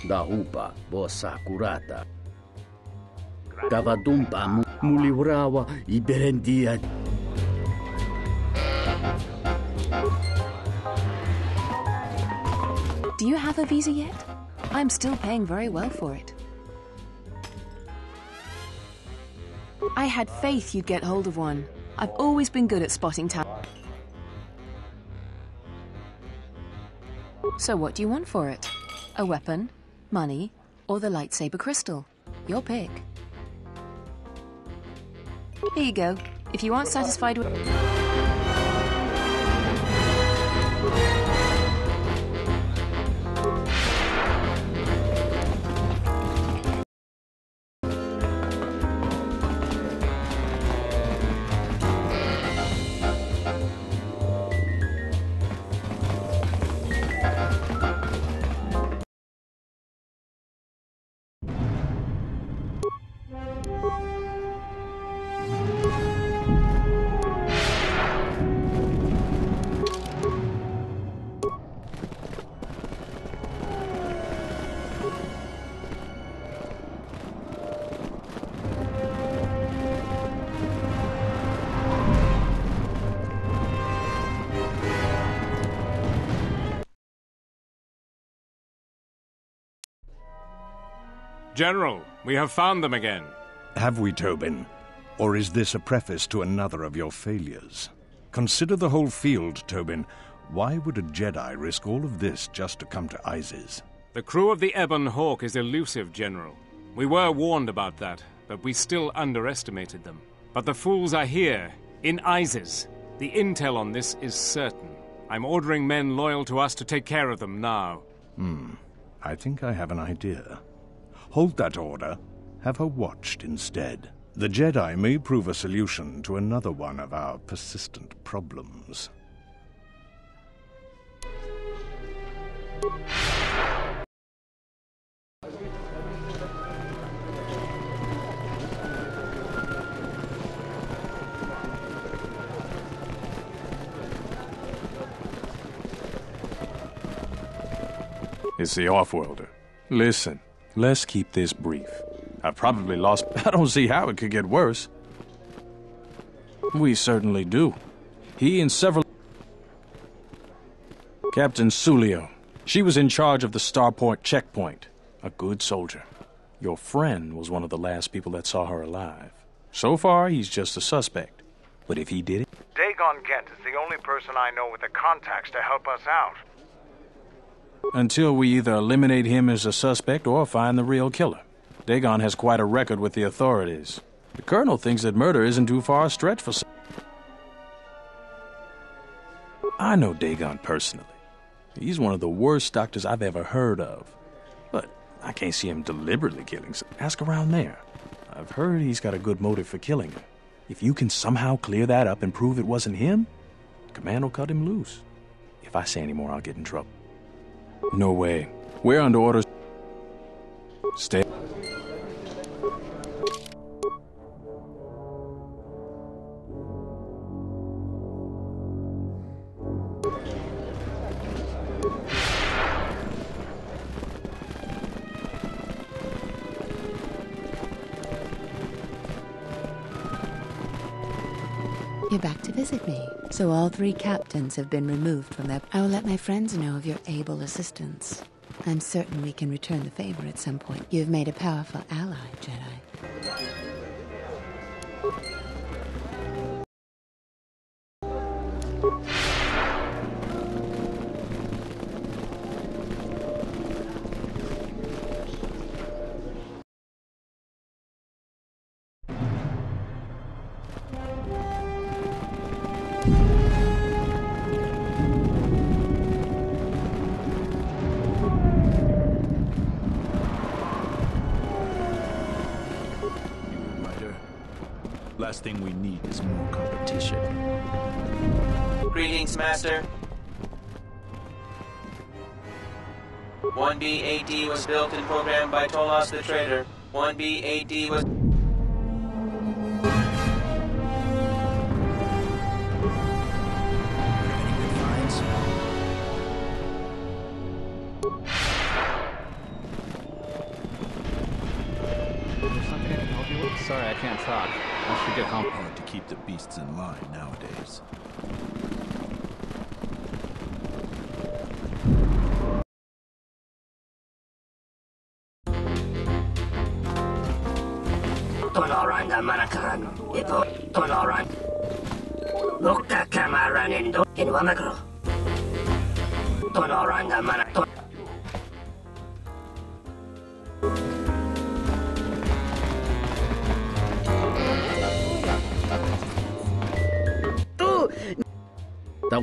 Dahupa. Kavadumpa mu- mulibrawa iberendia. Do you have a visa yet? I'm still paying very well for it. I had faith you'd get hold of one. I've always been good at spotting talent. So what do you want for it? A weapon, money, or the lightsaber crystal? Your pick. Here you go. If you aren't satisfied with... General, we have found them again. Have we, Tobin? Or is this a preface to another of your failures? Consider the whole field, Tobin. Why would a Jedi risk all of this just to come to Iziz? The crew of the Ebon Hawk is elusive, General. We were warned about that, but we still underestimated them. But the fools are here, in Iziz. The intel on this is certain. I'm ordering men loyal to us to take care of them now. Hmm. I think I have an idea. Hold that order. Have her watched instead. The Jedi may prove a solution to another one of our persistent problems. It's the off-worlder. Listen, let's keep this brief. I've probably lost... I don't see how it could get worse. We certainly do. He and several... Captain Sulio. She was in charge of the Starport checkpoint. A good soldier. Your friend was one of the last people that saw her alive. So far, he's just a suspect. But if he did it... Dhagon Ghent is the only person I know with the contacts to help us out. Until we either eliminate him as a suspect or find the real killer. Dhagon has quite a record with the authorities. The Colonel thinks that murder isn't too far a stretch for some. I know Dhagon personally. He's one of the worst doctors I've ever heard of. But I can't see him deliberately killing some. Ask around there. I've heard he's got a good motive for killing her. If you can somehow clear that up and prove it wasn't him, Command will cut him loose. If I say any more, I'll get in trouble. No way. We're under orders. Stay. So all three captains have been removed from their... I will let my friends know of your able assistance. I'm certain we can return the favor at some point. You've made a powerful ally, Jedi. 1B-AD was built and programmed by Tolos the Traitor. 1B-AD was...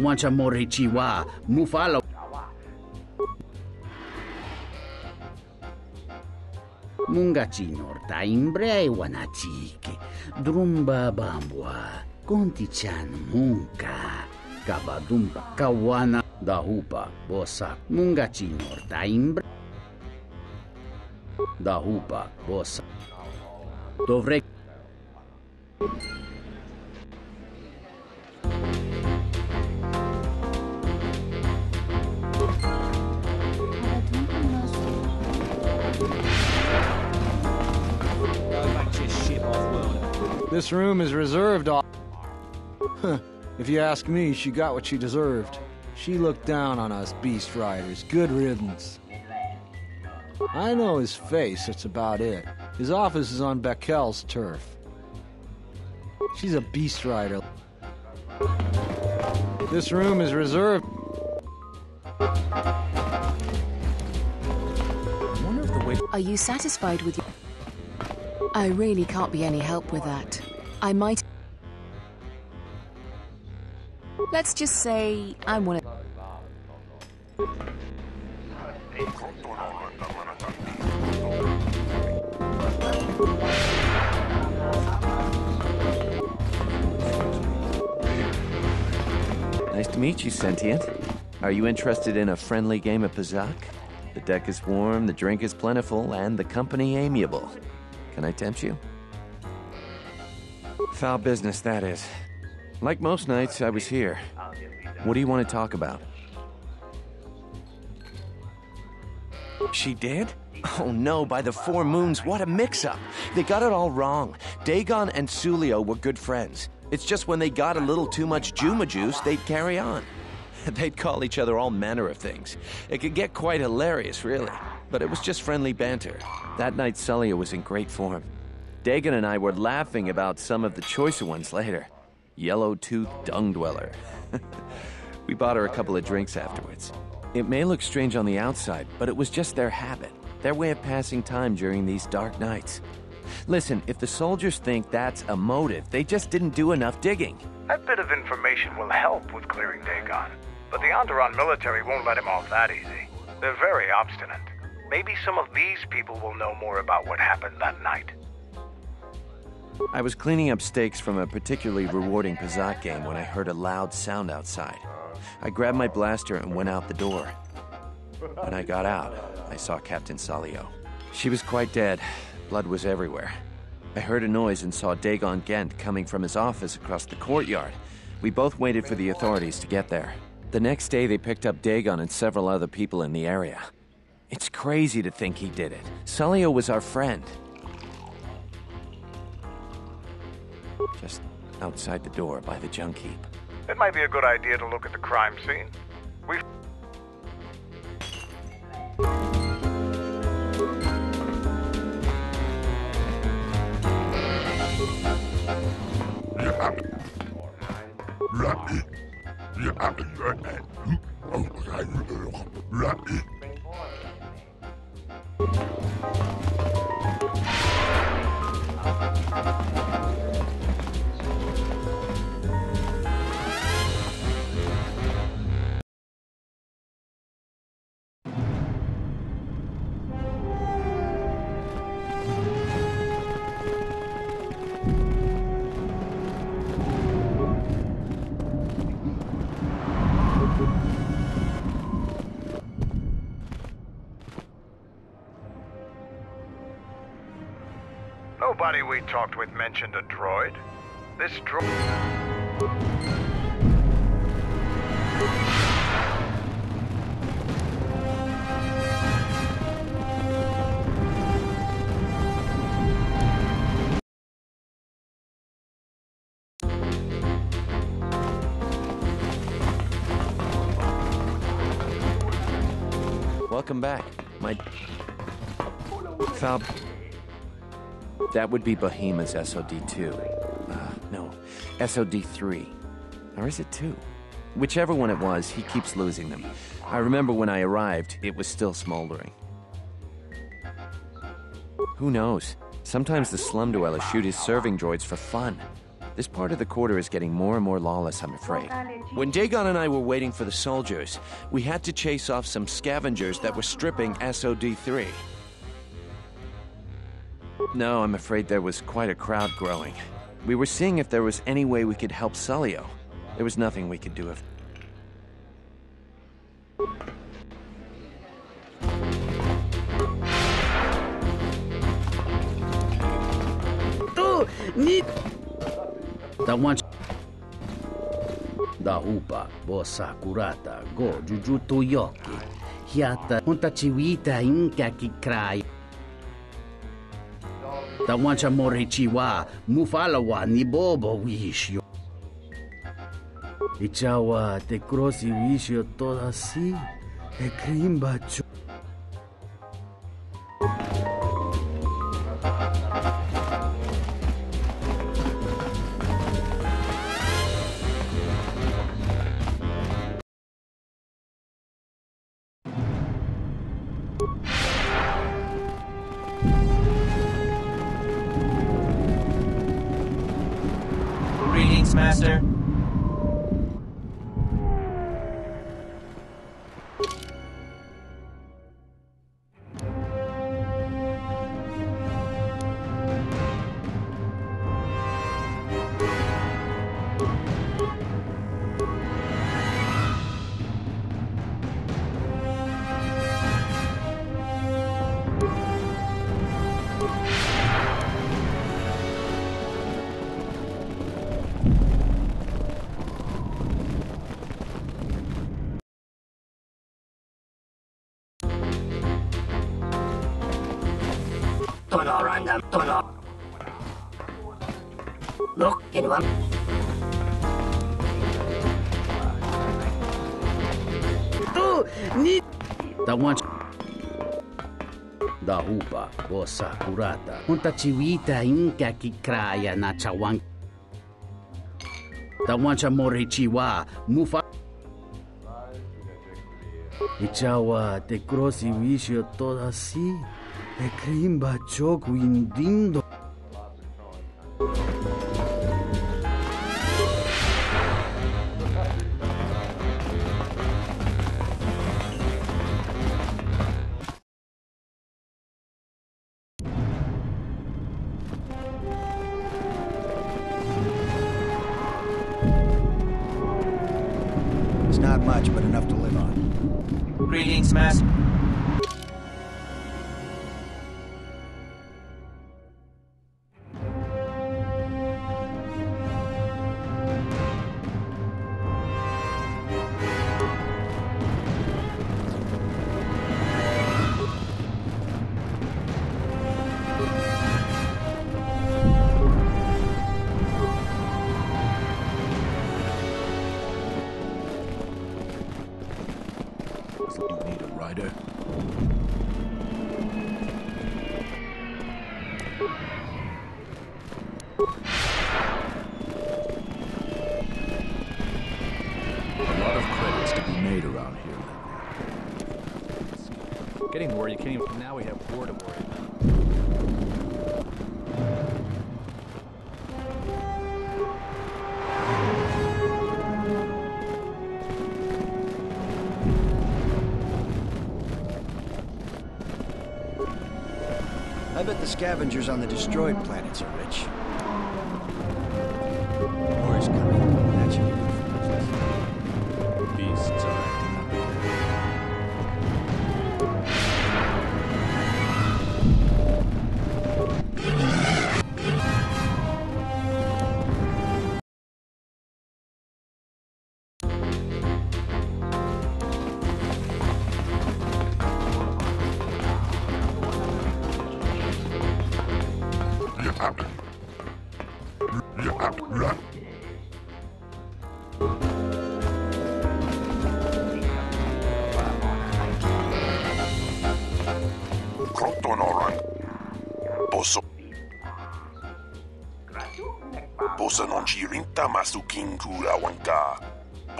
Tawancha morichiwa, mufalo. Mungachi norta imbre wanachike. Drumba bambwa. Konti-chan munka. Kabadumba kawana dahupa bosa. Mungachi norta imbre. Dahupa bosa. Dovre This room is reserved all. If you ask me, she got what she deserved. She looked down on us beast riders. Good riddance. I know his face, that's about it. His office is on Beckel's turf. She's a beast rider. This room is reserved. Are you satisfied with your... I really can't be any help with that. I might... Let's just say I'm one of... Nice to meet you, Sentient. Are you interested in a friendly game of Pazaak? The deck is warm, the drink is plentiful, and the company amiable. Can I tempt you? Foul business, that is. Like most nights, I was here. What do you want to talk about? She did? Oh no, by the four moons, what a mix up! They got it all wrong. Dhagon and Sulio were good friends. It's just when they got a little too much Juma juice, they'd carry on. They'd call each other all manner of things. It could get quite hilarious, really. But it was just friendly banter. That night, Sulio was in great form. Dhagon and I were laughing about some of the choicer ones later. Yellow Tooth Dung Dweller. we bought her a couple of drinks afterwards. It may look strange on the outside, but it was just their habit, their way of passing time during these dark nights. Listen, if the soldiers think that's a motive, they just didn't do enough digging. That bit of information will help with clearing Dhagon. But the Onderon military won't let him off that easy. They're very obstinate. Maybe some of these people will know more about what happened that night. I was cleaning up stakes from a particularly rewarding Pazaak game when I heard a loud sound outside. I grabbed my blaster and went out the door. When I got out, I saw Captain Sulio. She was quite dead. Blood was everywhere. I heard a noise and saw Dhagon Ghent coming from his office across the courtyard. We both waited for the authorities to get there. The next day, they picked up Dhagon and several other people in the area. It's crazy to think he did it. Sulio was our friend. Just outside the door by the junk heap. It might be a good idea to look at the crime scene. We've Nobody we talked with mentioned a droid. This droid. Welcome back. My. Fab. That would be Bahima's SOD 2. Uh, no, SOD 3. Or is it two? Whichever one it was, he keeps losing them. I remember when I arrived, it was still smoldering. Who knows? Sometimes the slum dwellers shoot his serving droids for fun. This part of the quarter is getting more and more lawless, I'm afraid. When Dhagon and I were waiting for the soldiers, we had to chase off some scavengers that were stripping SOD 3. No, I'm afraid there was quite a crowd growing. We were seeing if there was any way we could help Sulio. There was nothing we could do if. Ni Da once Da upa bosa kurata go jujuto yoki hiata hunta chiwita inka ki cry tawancha morechiwa, mufalawa, ni bobo wishio. Ichawa te crosi wishio todo así, e crimbacho. Tono random, tono. Look, in one. Tu ni Da once Da upa bosa kurata hunta chiwita inka ki kraya na chawan Da wancha more chiwa mufa Ichawa te crossi wish yo toda si E che imbacciò Quindin scavengers on the destroyed planets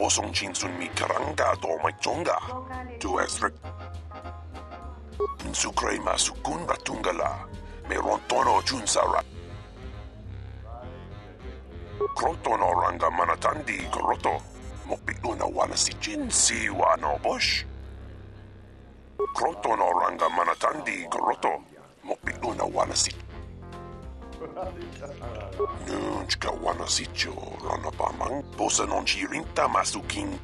posong mi karangga do mai chonga. Tu esrek. Insukray masukun ratunggala. Meron tono chunsara. Krotono ranga manatandi koroto. Mokpikuna wana si chin si wano bosh. Krotono ranga manatandi koroto. Mokpikuna wana si chin. Nunca o rana Ronopamang, posa non girinta masukin.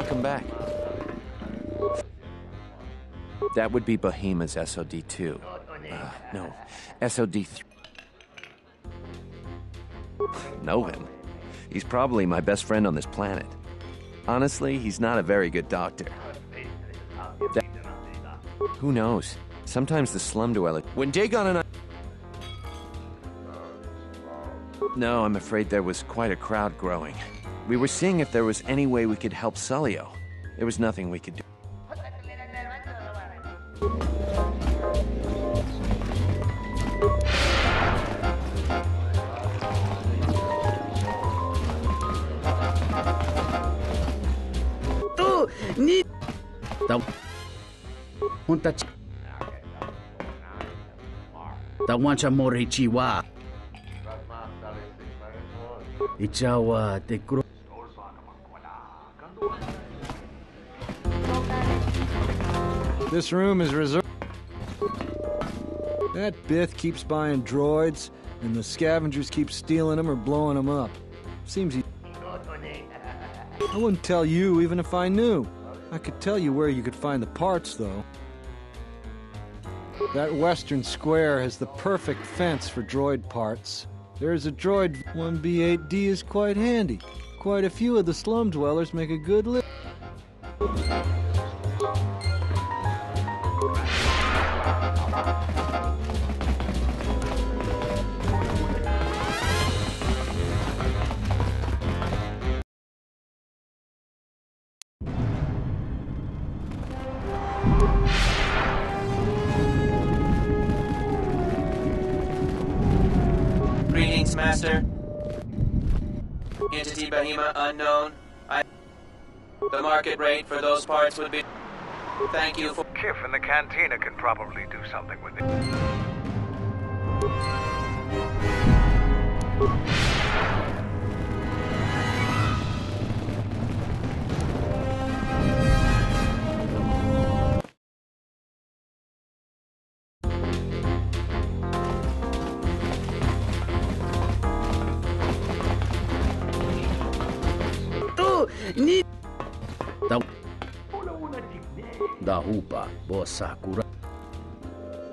Welcome back. That would be Bahima's SOD2. Uh, no, SOD3. Know him? He's probably my best friend on this planet. Honestly, he's not a very good doctor. That- Who knows? Sometimes the slum dweller. When Dhagon and I. No, I'm afraid there was quite a crowd growing. We were seeing if there was any way we could help Sulio. There was nothing we could do. Tu ni Ta Hunta ch- wancha mori chiwa Ichawa te kuro This room is reserved. That Bith keeps buying droids, and the scavengers keep stealing them or blowing them up. Seems he. I wouldn't tell you even if I knew. I could tell you where you could find the parts, though. That western square has the perfect fence for droid parts. There's a droid 1B8D is quite handy. Quite a few of the slum dwellers make a good living. Entity Bahima unknown. I. The market rate for those parts would be. Thank you for. Kif in the cantina can probably do something with it. Ta Da hupa bosa kura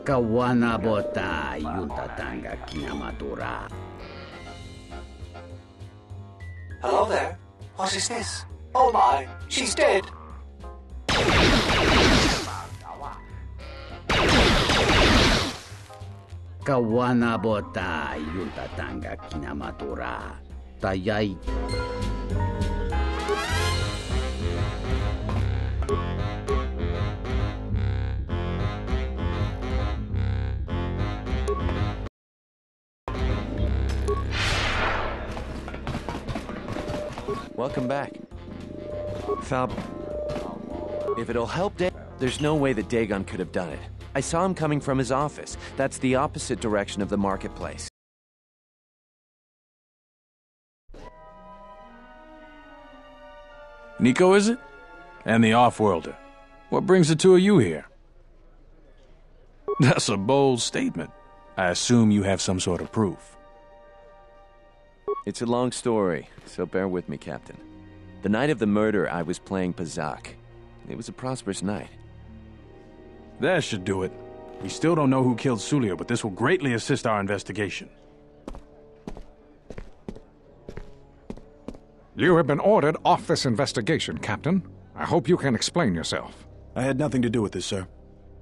Kawana bota yunta tanga kinamatura Hello there. What is this? Oh my, she's dead. Kawana bota yunta tanga kinamatura Tayay Welcome back. Fal. If it'll help Da- there's no way that Dhagon could have done it. I saw him coming from his office. That's the opposite direction of the marketplace. Nico, is it? And the off-worlder. What brings the two of you here? That's a bold statement. I assume you have some sort of proof. It's a long story, so bear with me, Captain. The night of the murder, I was playing Pazaak. It was a prosperous night. That should do it. We still don't know who killed Sulio, but this will greatly assist our investigation. You have been ordered off this investigation, Captain. I hope you can explain yourself. I had nothing to do with this, sir.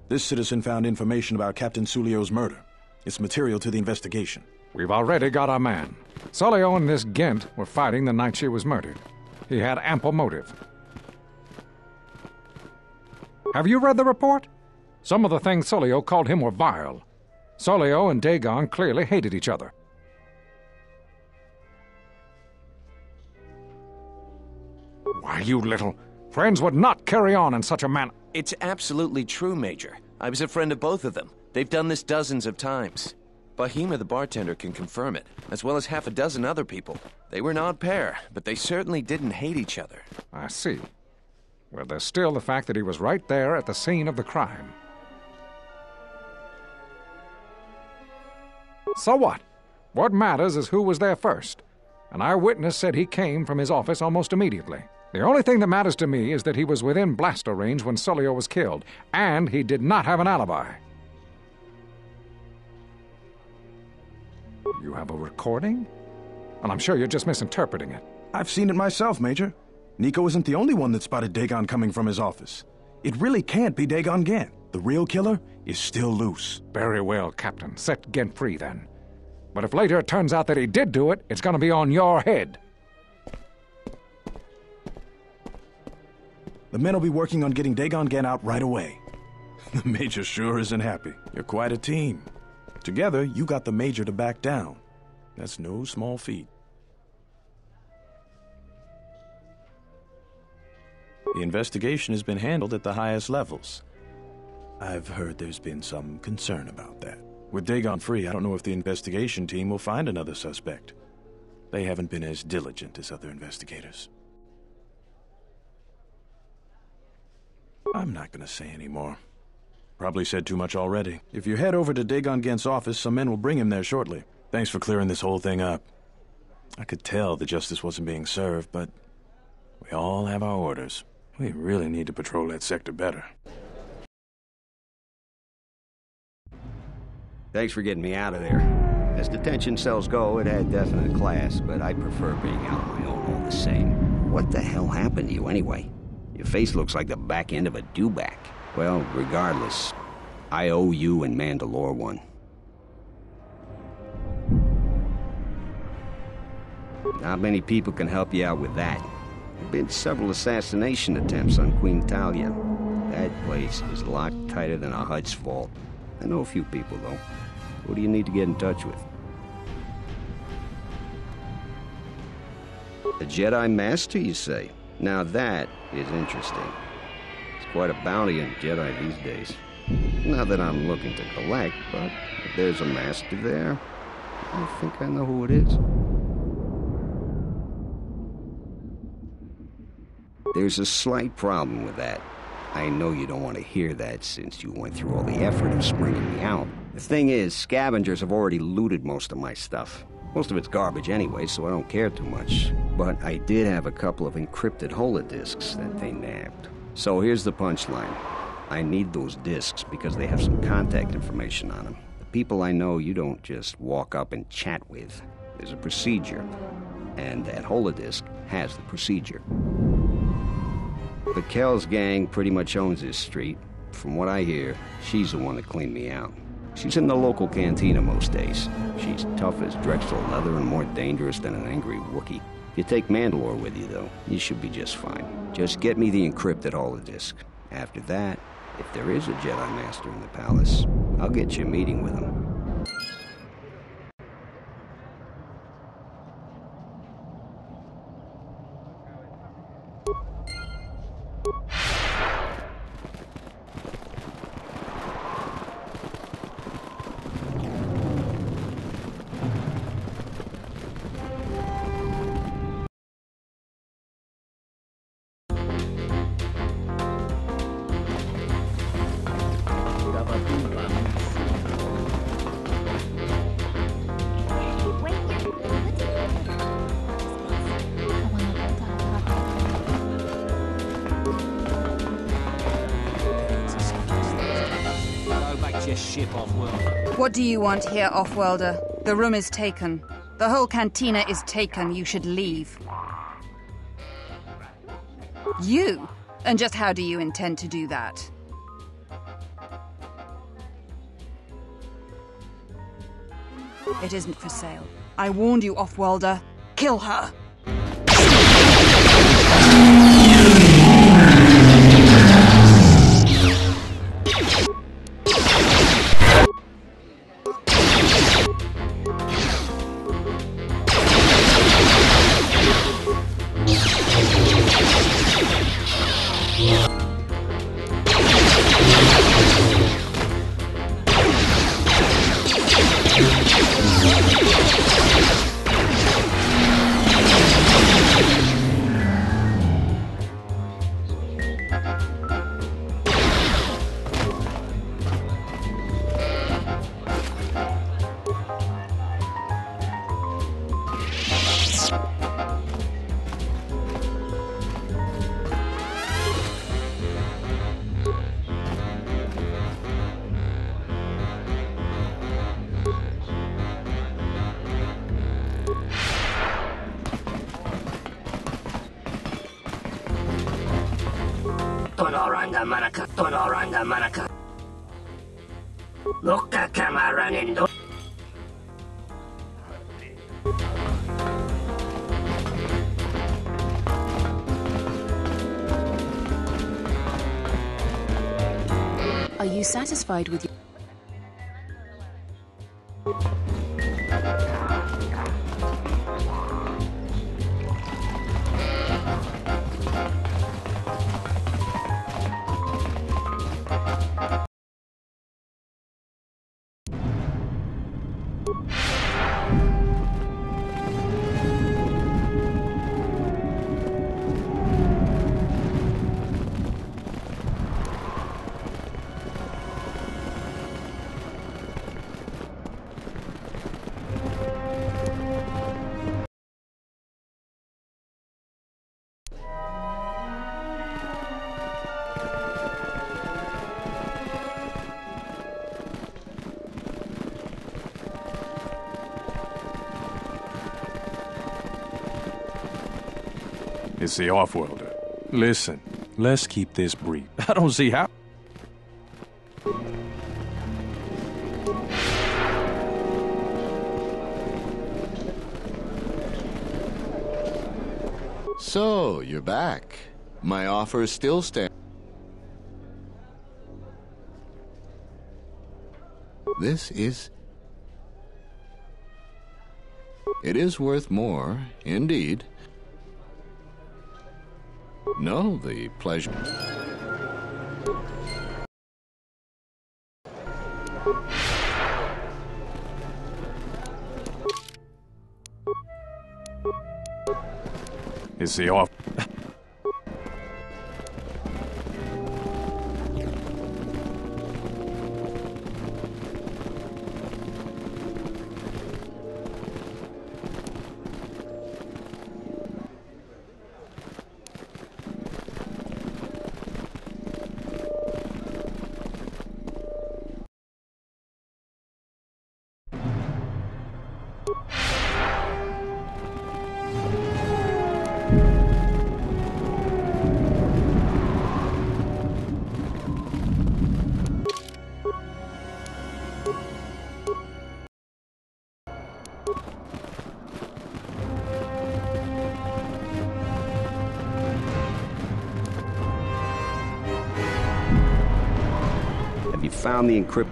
This citizen found information about Captain Sulio's murder. It's material to the investigation. We've already got our man. Sulio and this Ghent were fighting the night she was murdered. He had ample motive. Have you read the report? Some of the things Sulio called him were vile. Sulio and Dhagon clearly hated each other. Why, you little... Friends would not carry on in such a manner. It's absolutely true, Major. I was a friend of both of them. They've done this dozens of times. Bahima, the bartender, can confirm it, as well as half a dozen other people. They were an odd pair, but they certainly didn't hate each other. I see. Well, there's still the fact that he was right there at the scene of the crime. So what? What matters is who was there first. An eyewitness said he came from his office almost immediately. The only thing that matters to me is that he was within blaster range when Sulio was killed, and he did not have an alibi. You have a recording? Well, I'm sure you're just misinterpreting it. I've seen it myself, Major. Nico isn't the only one that spotted Dhagon coming from his office. It really can't be Dhagon Ghent. The real killer is still loose. Very well, Captain. Set Ghent free then. But if later it turns out that he did do it, it's gonna be on your head. The men will be working on getting Dhagon Ghent out right away. The Major sure isn't happy. You're quite a team. Together, you got the Major to back down. That's no small feat. The investigation has been handled at the highest levels. I've heard there's been some concern about that. With Dhagon free, I don't know if the investigation team will find another suspect. They haven't been as diligent as other investigators. I'm not gonna say any more. Probably said too much already. If you head over to Dhagon Ghent's office, some men will bring him there shortly. Thanks for clearing this whole thing up. I could tell the justice wasn't being served, but we all have our orders. We really need to patrol that sector better. Thanks for getting me out of there. As detention cells go, it had definite class, but I prefer being out on my own all the same. What the hell happened to you anyway? Your face looks like the back end of a dewback. Well, regardless, I owe you and Mandalore one. Not many people can help you out with that. There've been several assassination attempts on Queen Talia. That place is locked tighter than a Hutt's vault. I know a few people, though. Who do you need to get in touch with? A Jedi Master, you say? Now that is interesting. Quite a bounty in Jedi these days. Not that I'm looking to collect, but if there's a master there, I think I know who it is. There's a slight problem with that. I know you don't want to hear that since you went through all the effort of springing me out. The thing is, scavengers have already looted most of my stuff. Most of it's garbage anyway, so I don't care too much. But I did have a couple of encrypted holodisks that they nabbed. So here's the punchline. I need those disks because they have some contact information on them. The people I know you don't just walk up and chat with. There's a procedure. And that holodisc has the procedure. The Kells gang pretty much owns this street. From what I hear, she's the one that cleaned me out. She's in the local cantina most days. She's tough as Drexl leather and more dangerous than an angry Wookiee. You take Mandalore with you, though, you should be just fine. Just get me the encrypted holodisk. After that, if there is a Jedi Master in the palace, I'll get you a meeting with him. You want here, Offworlder? The room is taken. The whole cantina is taken. You should leave. You? And just how do you intend to do that? It isn't for sale. I warned you, Offworlder. Kill her! Are you satisfied with your... It's the off-worlder. Listen, let's keep this brief. I don't see how... So, you're back. My offer is still stand. This is. It is worth more, indeed. No, the pleasure. Is the off... found the encrypt?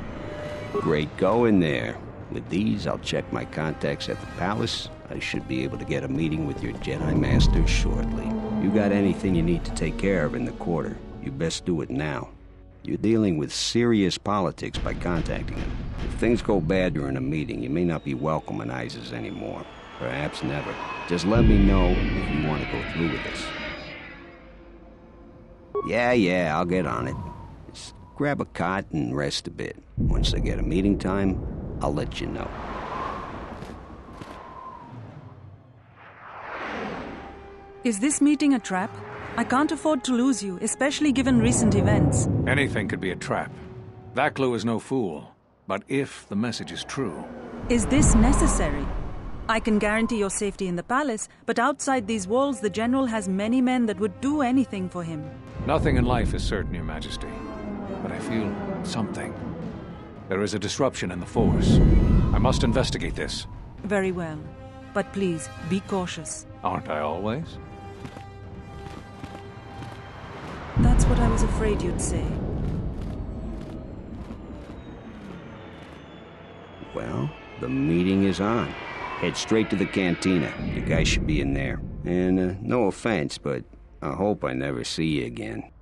Great, go in there. With these, I'll check my contacts at the palace. I should be able to get a meeting with your Jedi Master shortly. You got anything you need to take care of in the quarter, you best do it now. You're dealing with serious politics by contacting him. If things go bad during a meeting, you may not be welcome in Iziz anymore. Perhaps never. Just let me know if you want to go through with this. Yeah, yeah, I'll get on it. Just grab a cot and rest a bit. Once I get a meeting time, I'll let you know. Is this meeting a trap? I can't afford to lose you, especially given recent events. Anything could be a trap. Vaklu is no fool. But if the message is true, Is this necessary? I can guarantee your safety in the palace, but outside these walls, the general has many men that would do anything for him. nothing in life is certain, Your Majesty. But I feel something. There is a disruption in the Force. I must investigate this. Very well. But please, be cautious. Aren't I always? That's what I was afraid you'd say. Well, the meeting is on. Head straight to the cantina. You guys should be in there. And uh, no offense, but I hope I never see you again.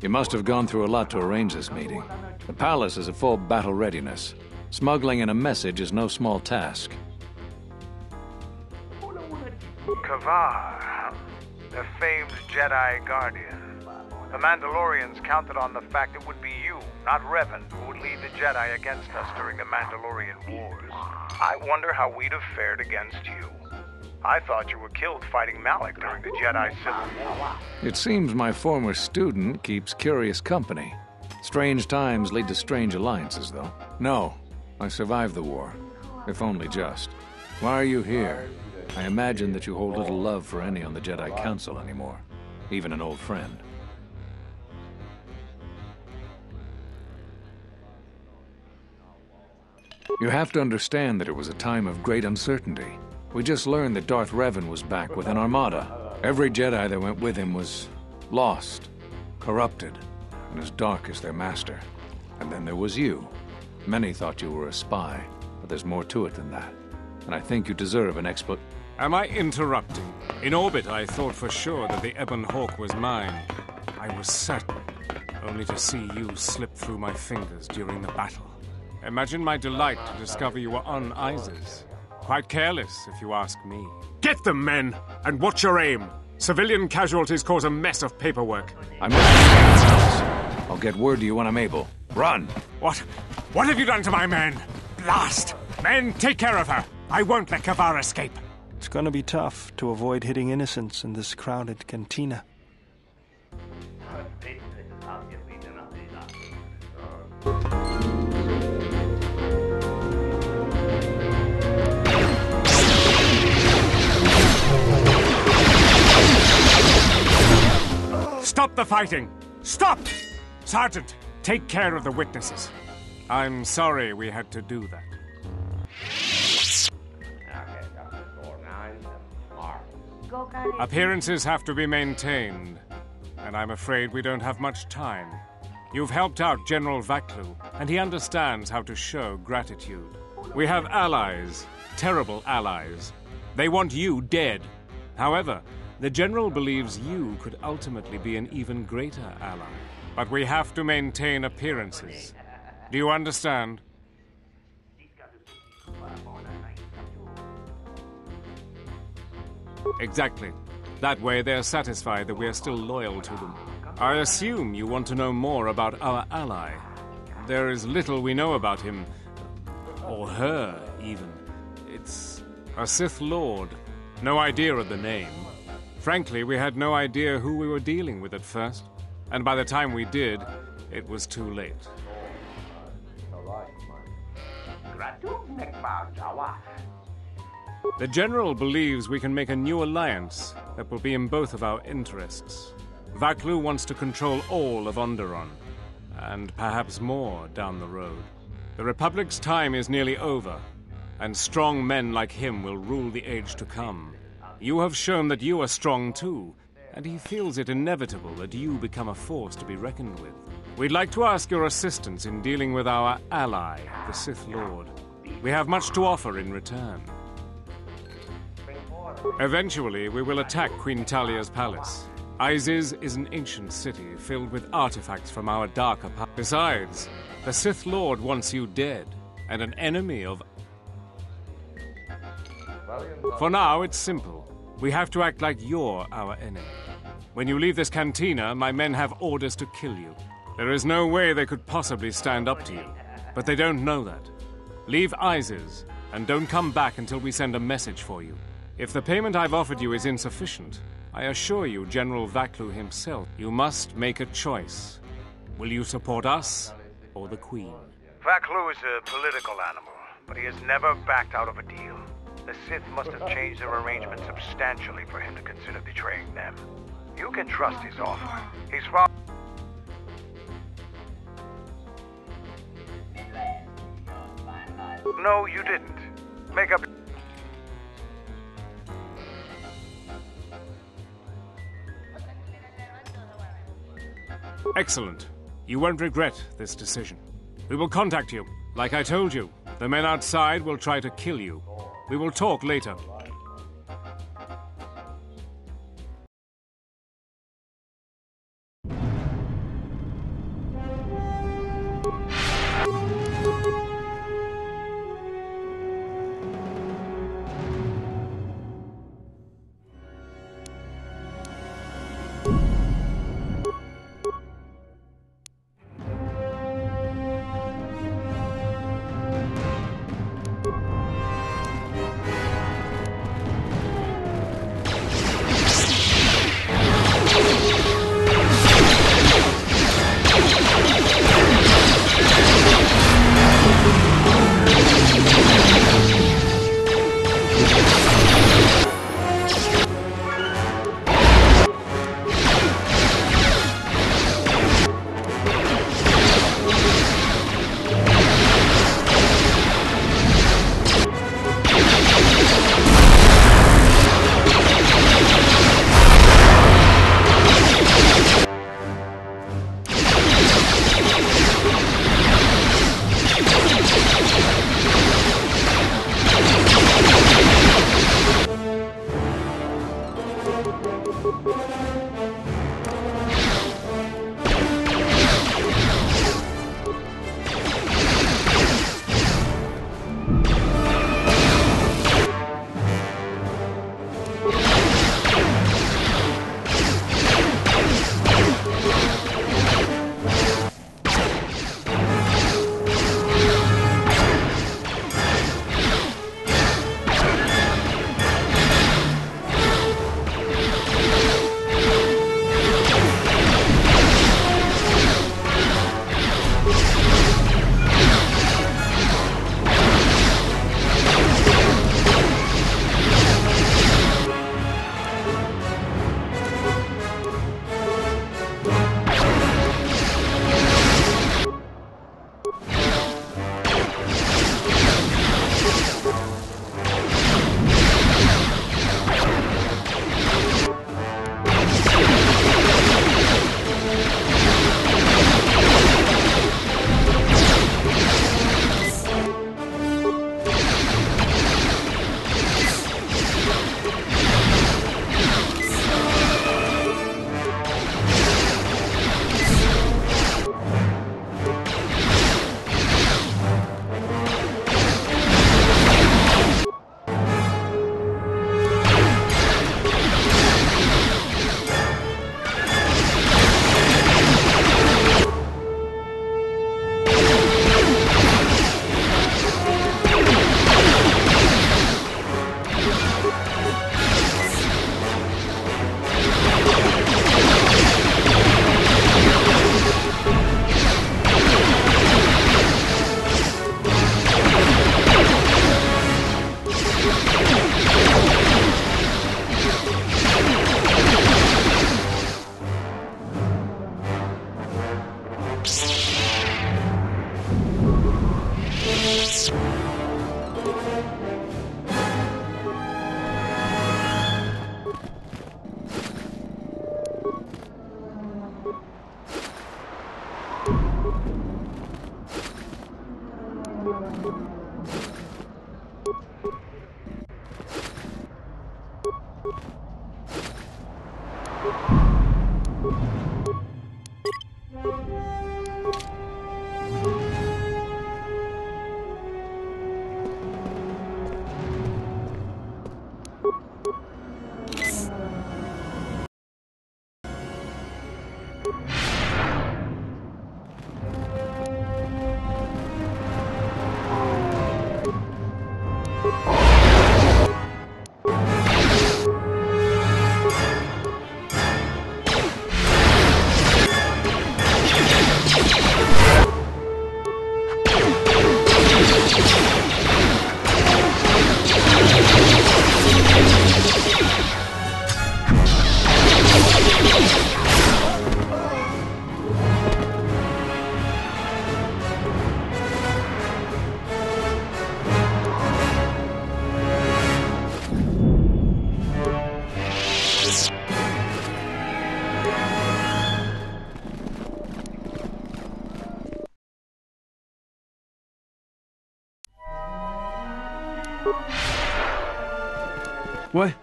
You must have gone through a lot to arrange this meeting. The palace is at full battle readiness. Smuggling in a message is no small task. Kavar, the famed Jedi Guardian. The Mandalorians counted on the fact it would be you, not Revan, who would lead the Jedi against us during the Mandalorian Wars. I wonder how we'd have fared against you. I thought you were killed fighting Malak during the Jedi Civil War. It seems my former student keeps curious company. Strange times lead to strange alliances, though. No, I survived the war. If only just. Why are you here? I imagine that you hold little love for any on the Jedi Council anymore. Even an old friend. You have to understand that it was a time of great uncertainty. We just learned that Darth Revan was back with an armada. Every Jedi that went with him was lost, corrupted, and as dark as their master. And then there was you. Many thought you were a spy, but there's more to it than that. And I think you deserve an expl- Am I interrupting? In orbit, I thought for sure that the Ebon Hawk was mine. I was certain, only to see you slip through my fingers during the battle. Imagine my delight to discover you were on Iziz. Quite careless, if you ask me. Get them, men, and watch your aim. Civilian casualties cause a mess of paperwork. I'm not I'll get word to you when I'm able. Run! What? What have you done to my men? Blast! Men, take care of her. I won't let Kavar escape. It's gonna be tough to avoid hitting innocents in this crowded cantina. Stop the fighting! Stop! Sergeant, take care of the witnesses. I'm sorry we had to do that. Appearances have to be maintained, and I'm afraid we don't have much time. You've helped out General Vaklu, and he understands how to show gratitude. We have allies, terrible allies. They want you dead. However, the General believes you could ultimately be an even greater ally. But we have to maintain appearances. Do you understand? Exactly. That way they're satisfied that we are still loyal to them. I assume you want to know more about our ally. There is little we know about him, or her, even. It's a Sith Lord. No idea of the name. Frankly, we had no idea who we were dealing with at first. And by the time we did, it was too late. The General believes we can make a new alliance that will be in both of our interests. Vaklu wants to control all of Onderon, and perhaps more down the road. The Republic's time is nearly over, and strong men like him will rule the age to come. You have shown that you are strong too, and he feels it inevitable that you become a force to be reckoned with. We'd like to ask your assistance in dealing with our ally, the Sith Lord. We have much to offer in return. Eventually, we will attack Queen Talia's palace. Iziz is an ancient city filled with artifacts from our darker past. Besides, the Sith Lord wants you dead, and an enemy of. For now, it's simple. We have to act like you're our enemy. When you leave this cantina, my men have orders to kill you. There is no way they could possibly stand up to you, but they don't know that. Leave Iziz, and don't come back until we send a message for you. If the payment I've offered you is insufficient, I assure you, General Vaklu himself, you must make a choice. Will you support us or the Queen? Vaklu is a political animal, but he has never backed out of a deal. The Sith must have changed their arrangement substantially for him to consider betraying them. You can trust his offer. He's far. No, you didn't. Make up. Excellent. You won't regret this decision. We will contact you. Like I told you, the men outside will try to kill you. We will talk later.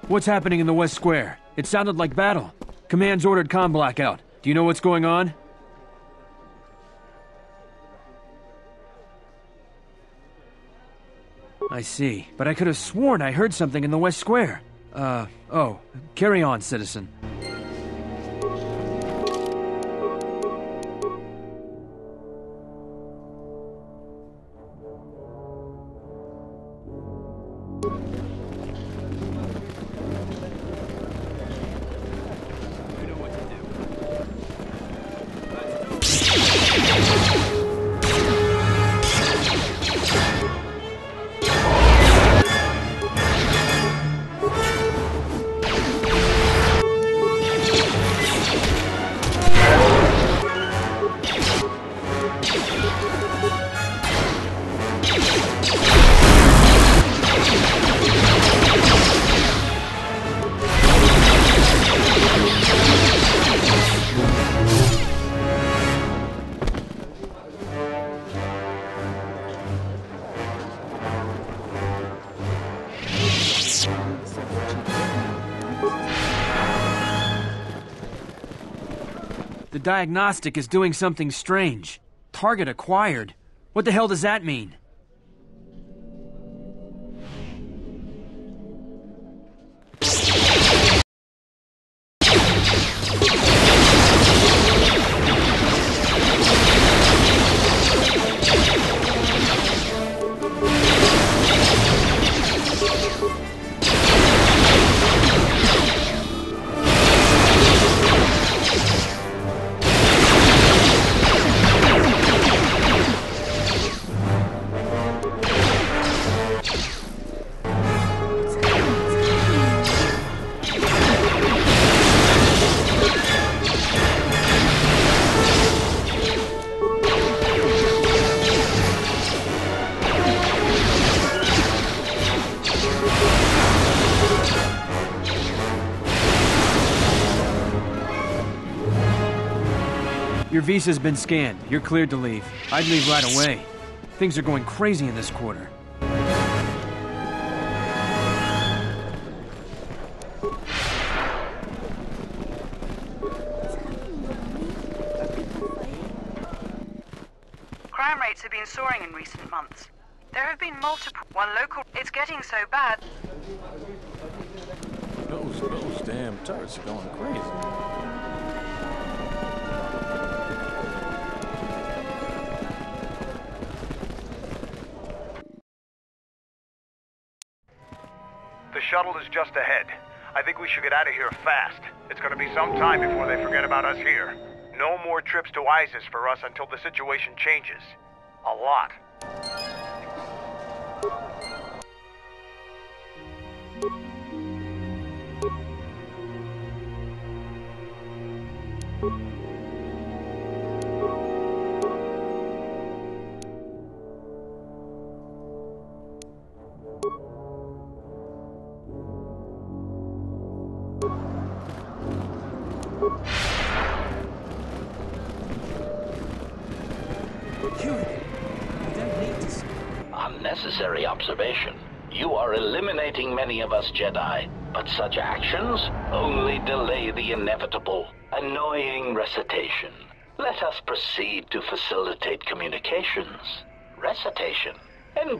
What's happening in the West Square? It sounded like battle. Command's ordered com blackout. Do you know what's going on? I see. But I could have sworn I heard something in the West Square. Uh, oh. Carry on, citizen. Diagnostic is doing something strange. Target acquired. What the hell does that mean? Visa's been scanned. You're cleared to leave. I'd leave right away. Things are going crazy in this quarter. Crime rates have been soaring in recent months. There have been multiple. One local. It's getting so bad. Those, those damn turrets are going crazy. Shuttle is just ahead. I think we should get out of here fast. It's gonna be some time before they forget about us here. No more trips to Iziz for us until the situation changes. A lot. Unnecessary many of us Jedi, but such actions only delay the inevitable. Annoying recitation. Let us proceed to facilitate communications. Recitation. And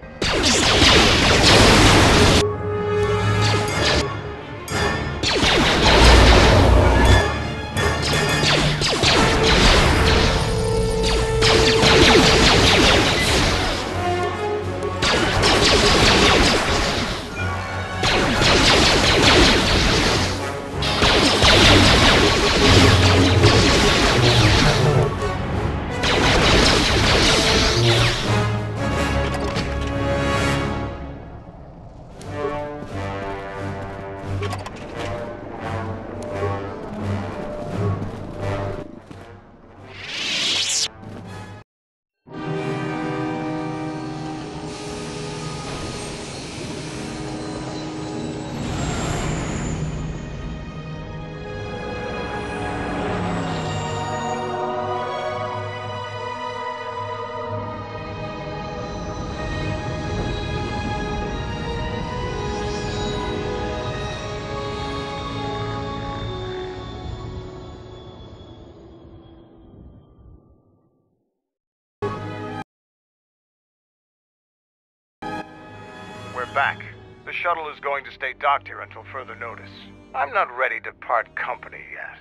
shuttle is going to stay docked here until further notice. I'm not ready to part company yet.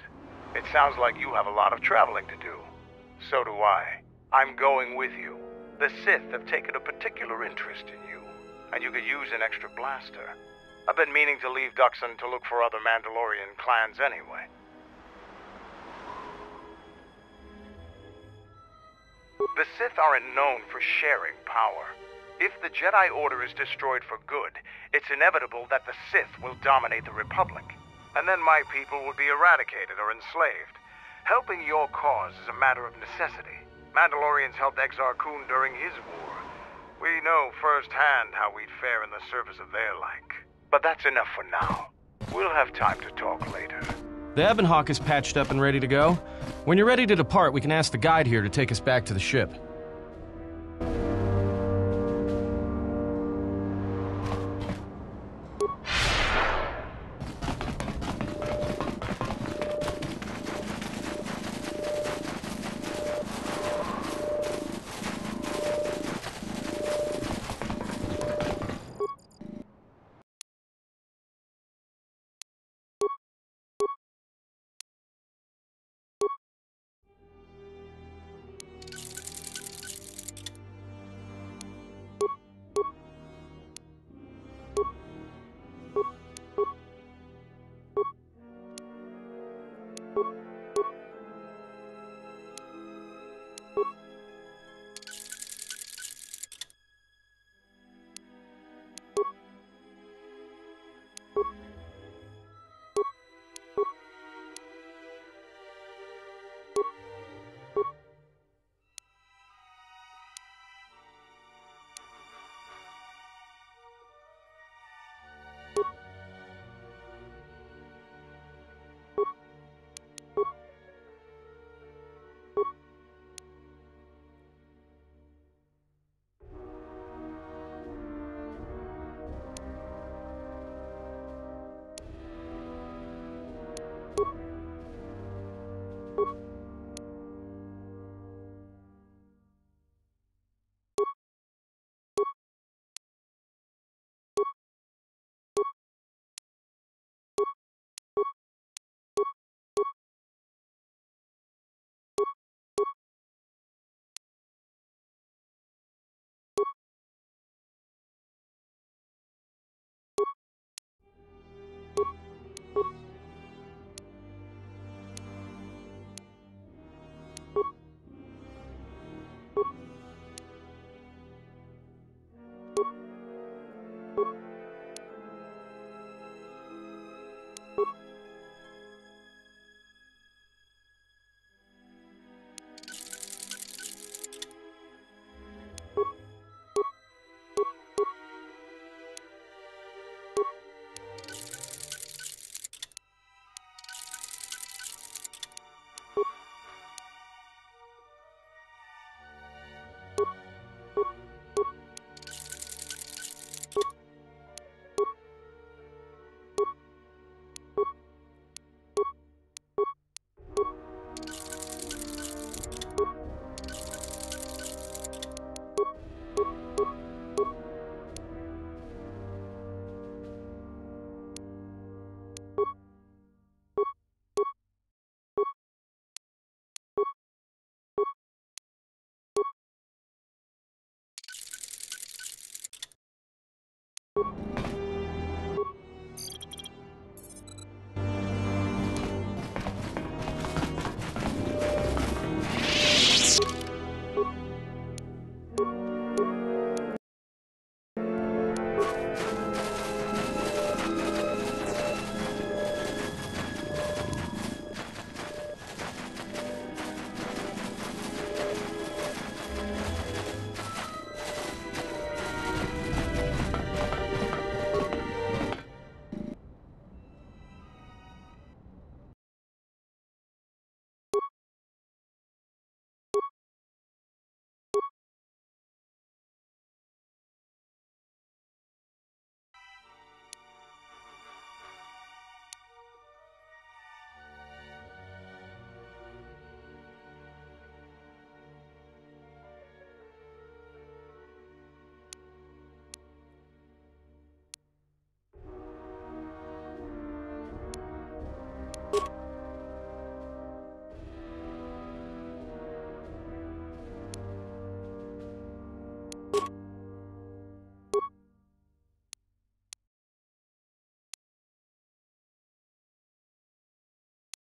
It sounds like you have a lot of traveling to do. So do I. I'm going with you. The Sith have taken a particular interest in you, and you could use an extra blaster. I've been meaning to leave Dxun to look for other Mandalorian clans anyway. The Sith aren't known for sharing power. If the Jedi Order is destroyed for good, it's inevitable that the Sith will dominate the Republic. And then my people will be eradicated or enslaved. Helping your cause is a matter of necessity. Mandalorians helped Exar Kun during his war. We know firsthand how we'd fare in the service of their like. But that's enough for now. We'll have time to talk later. The Ebon Hawk is patched up and ready to go. When you're ready to depart, we can ask the guide here to take us back to the ship.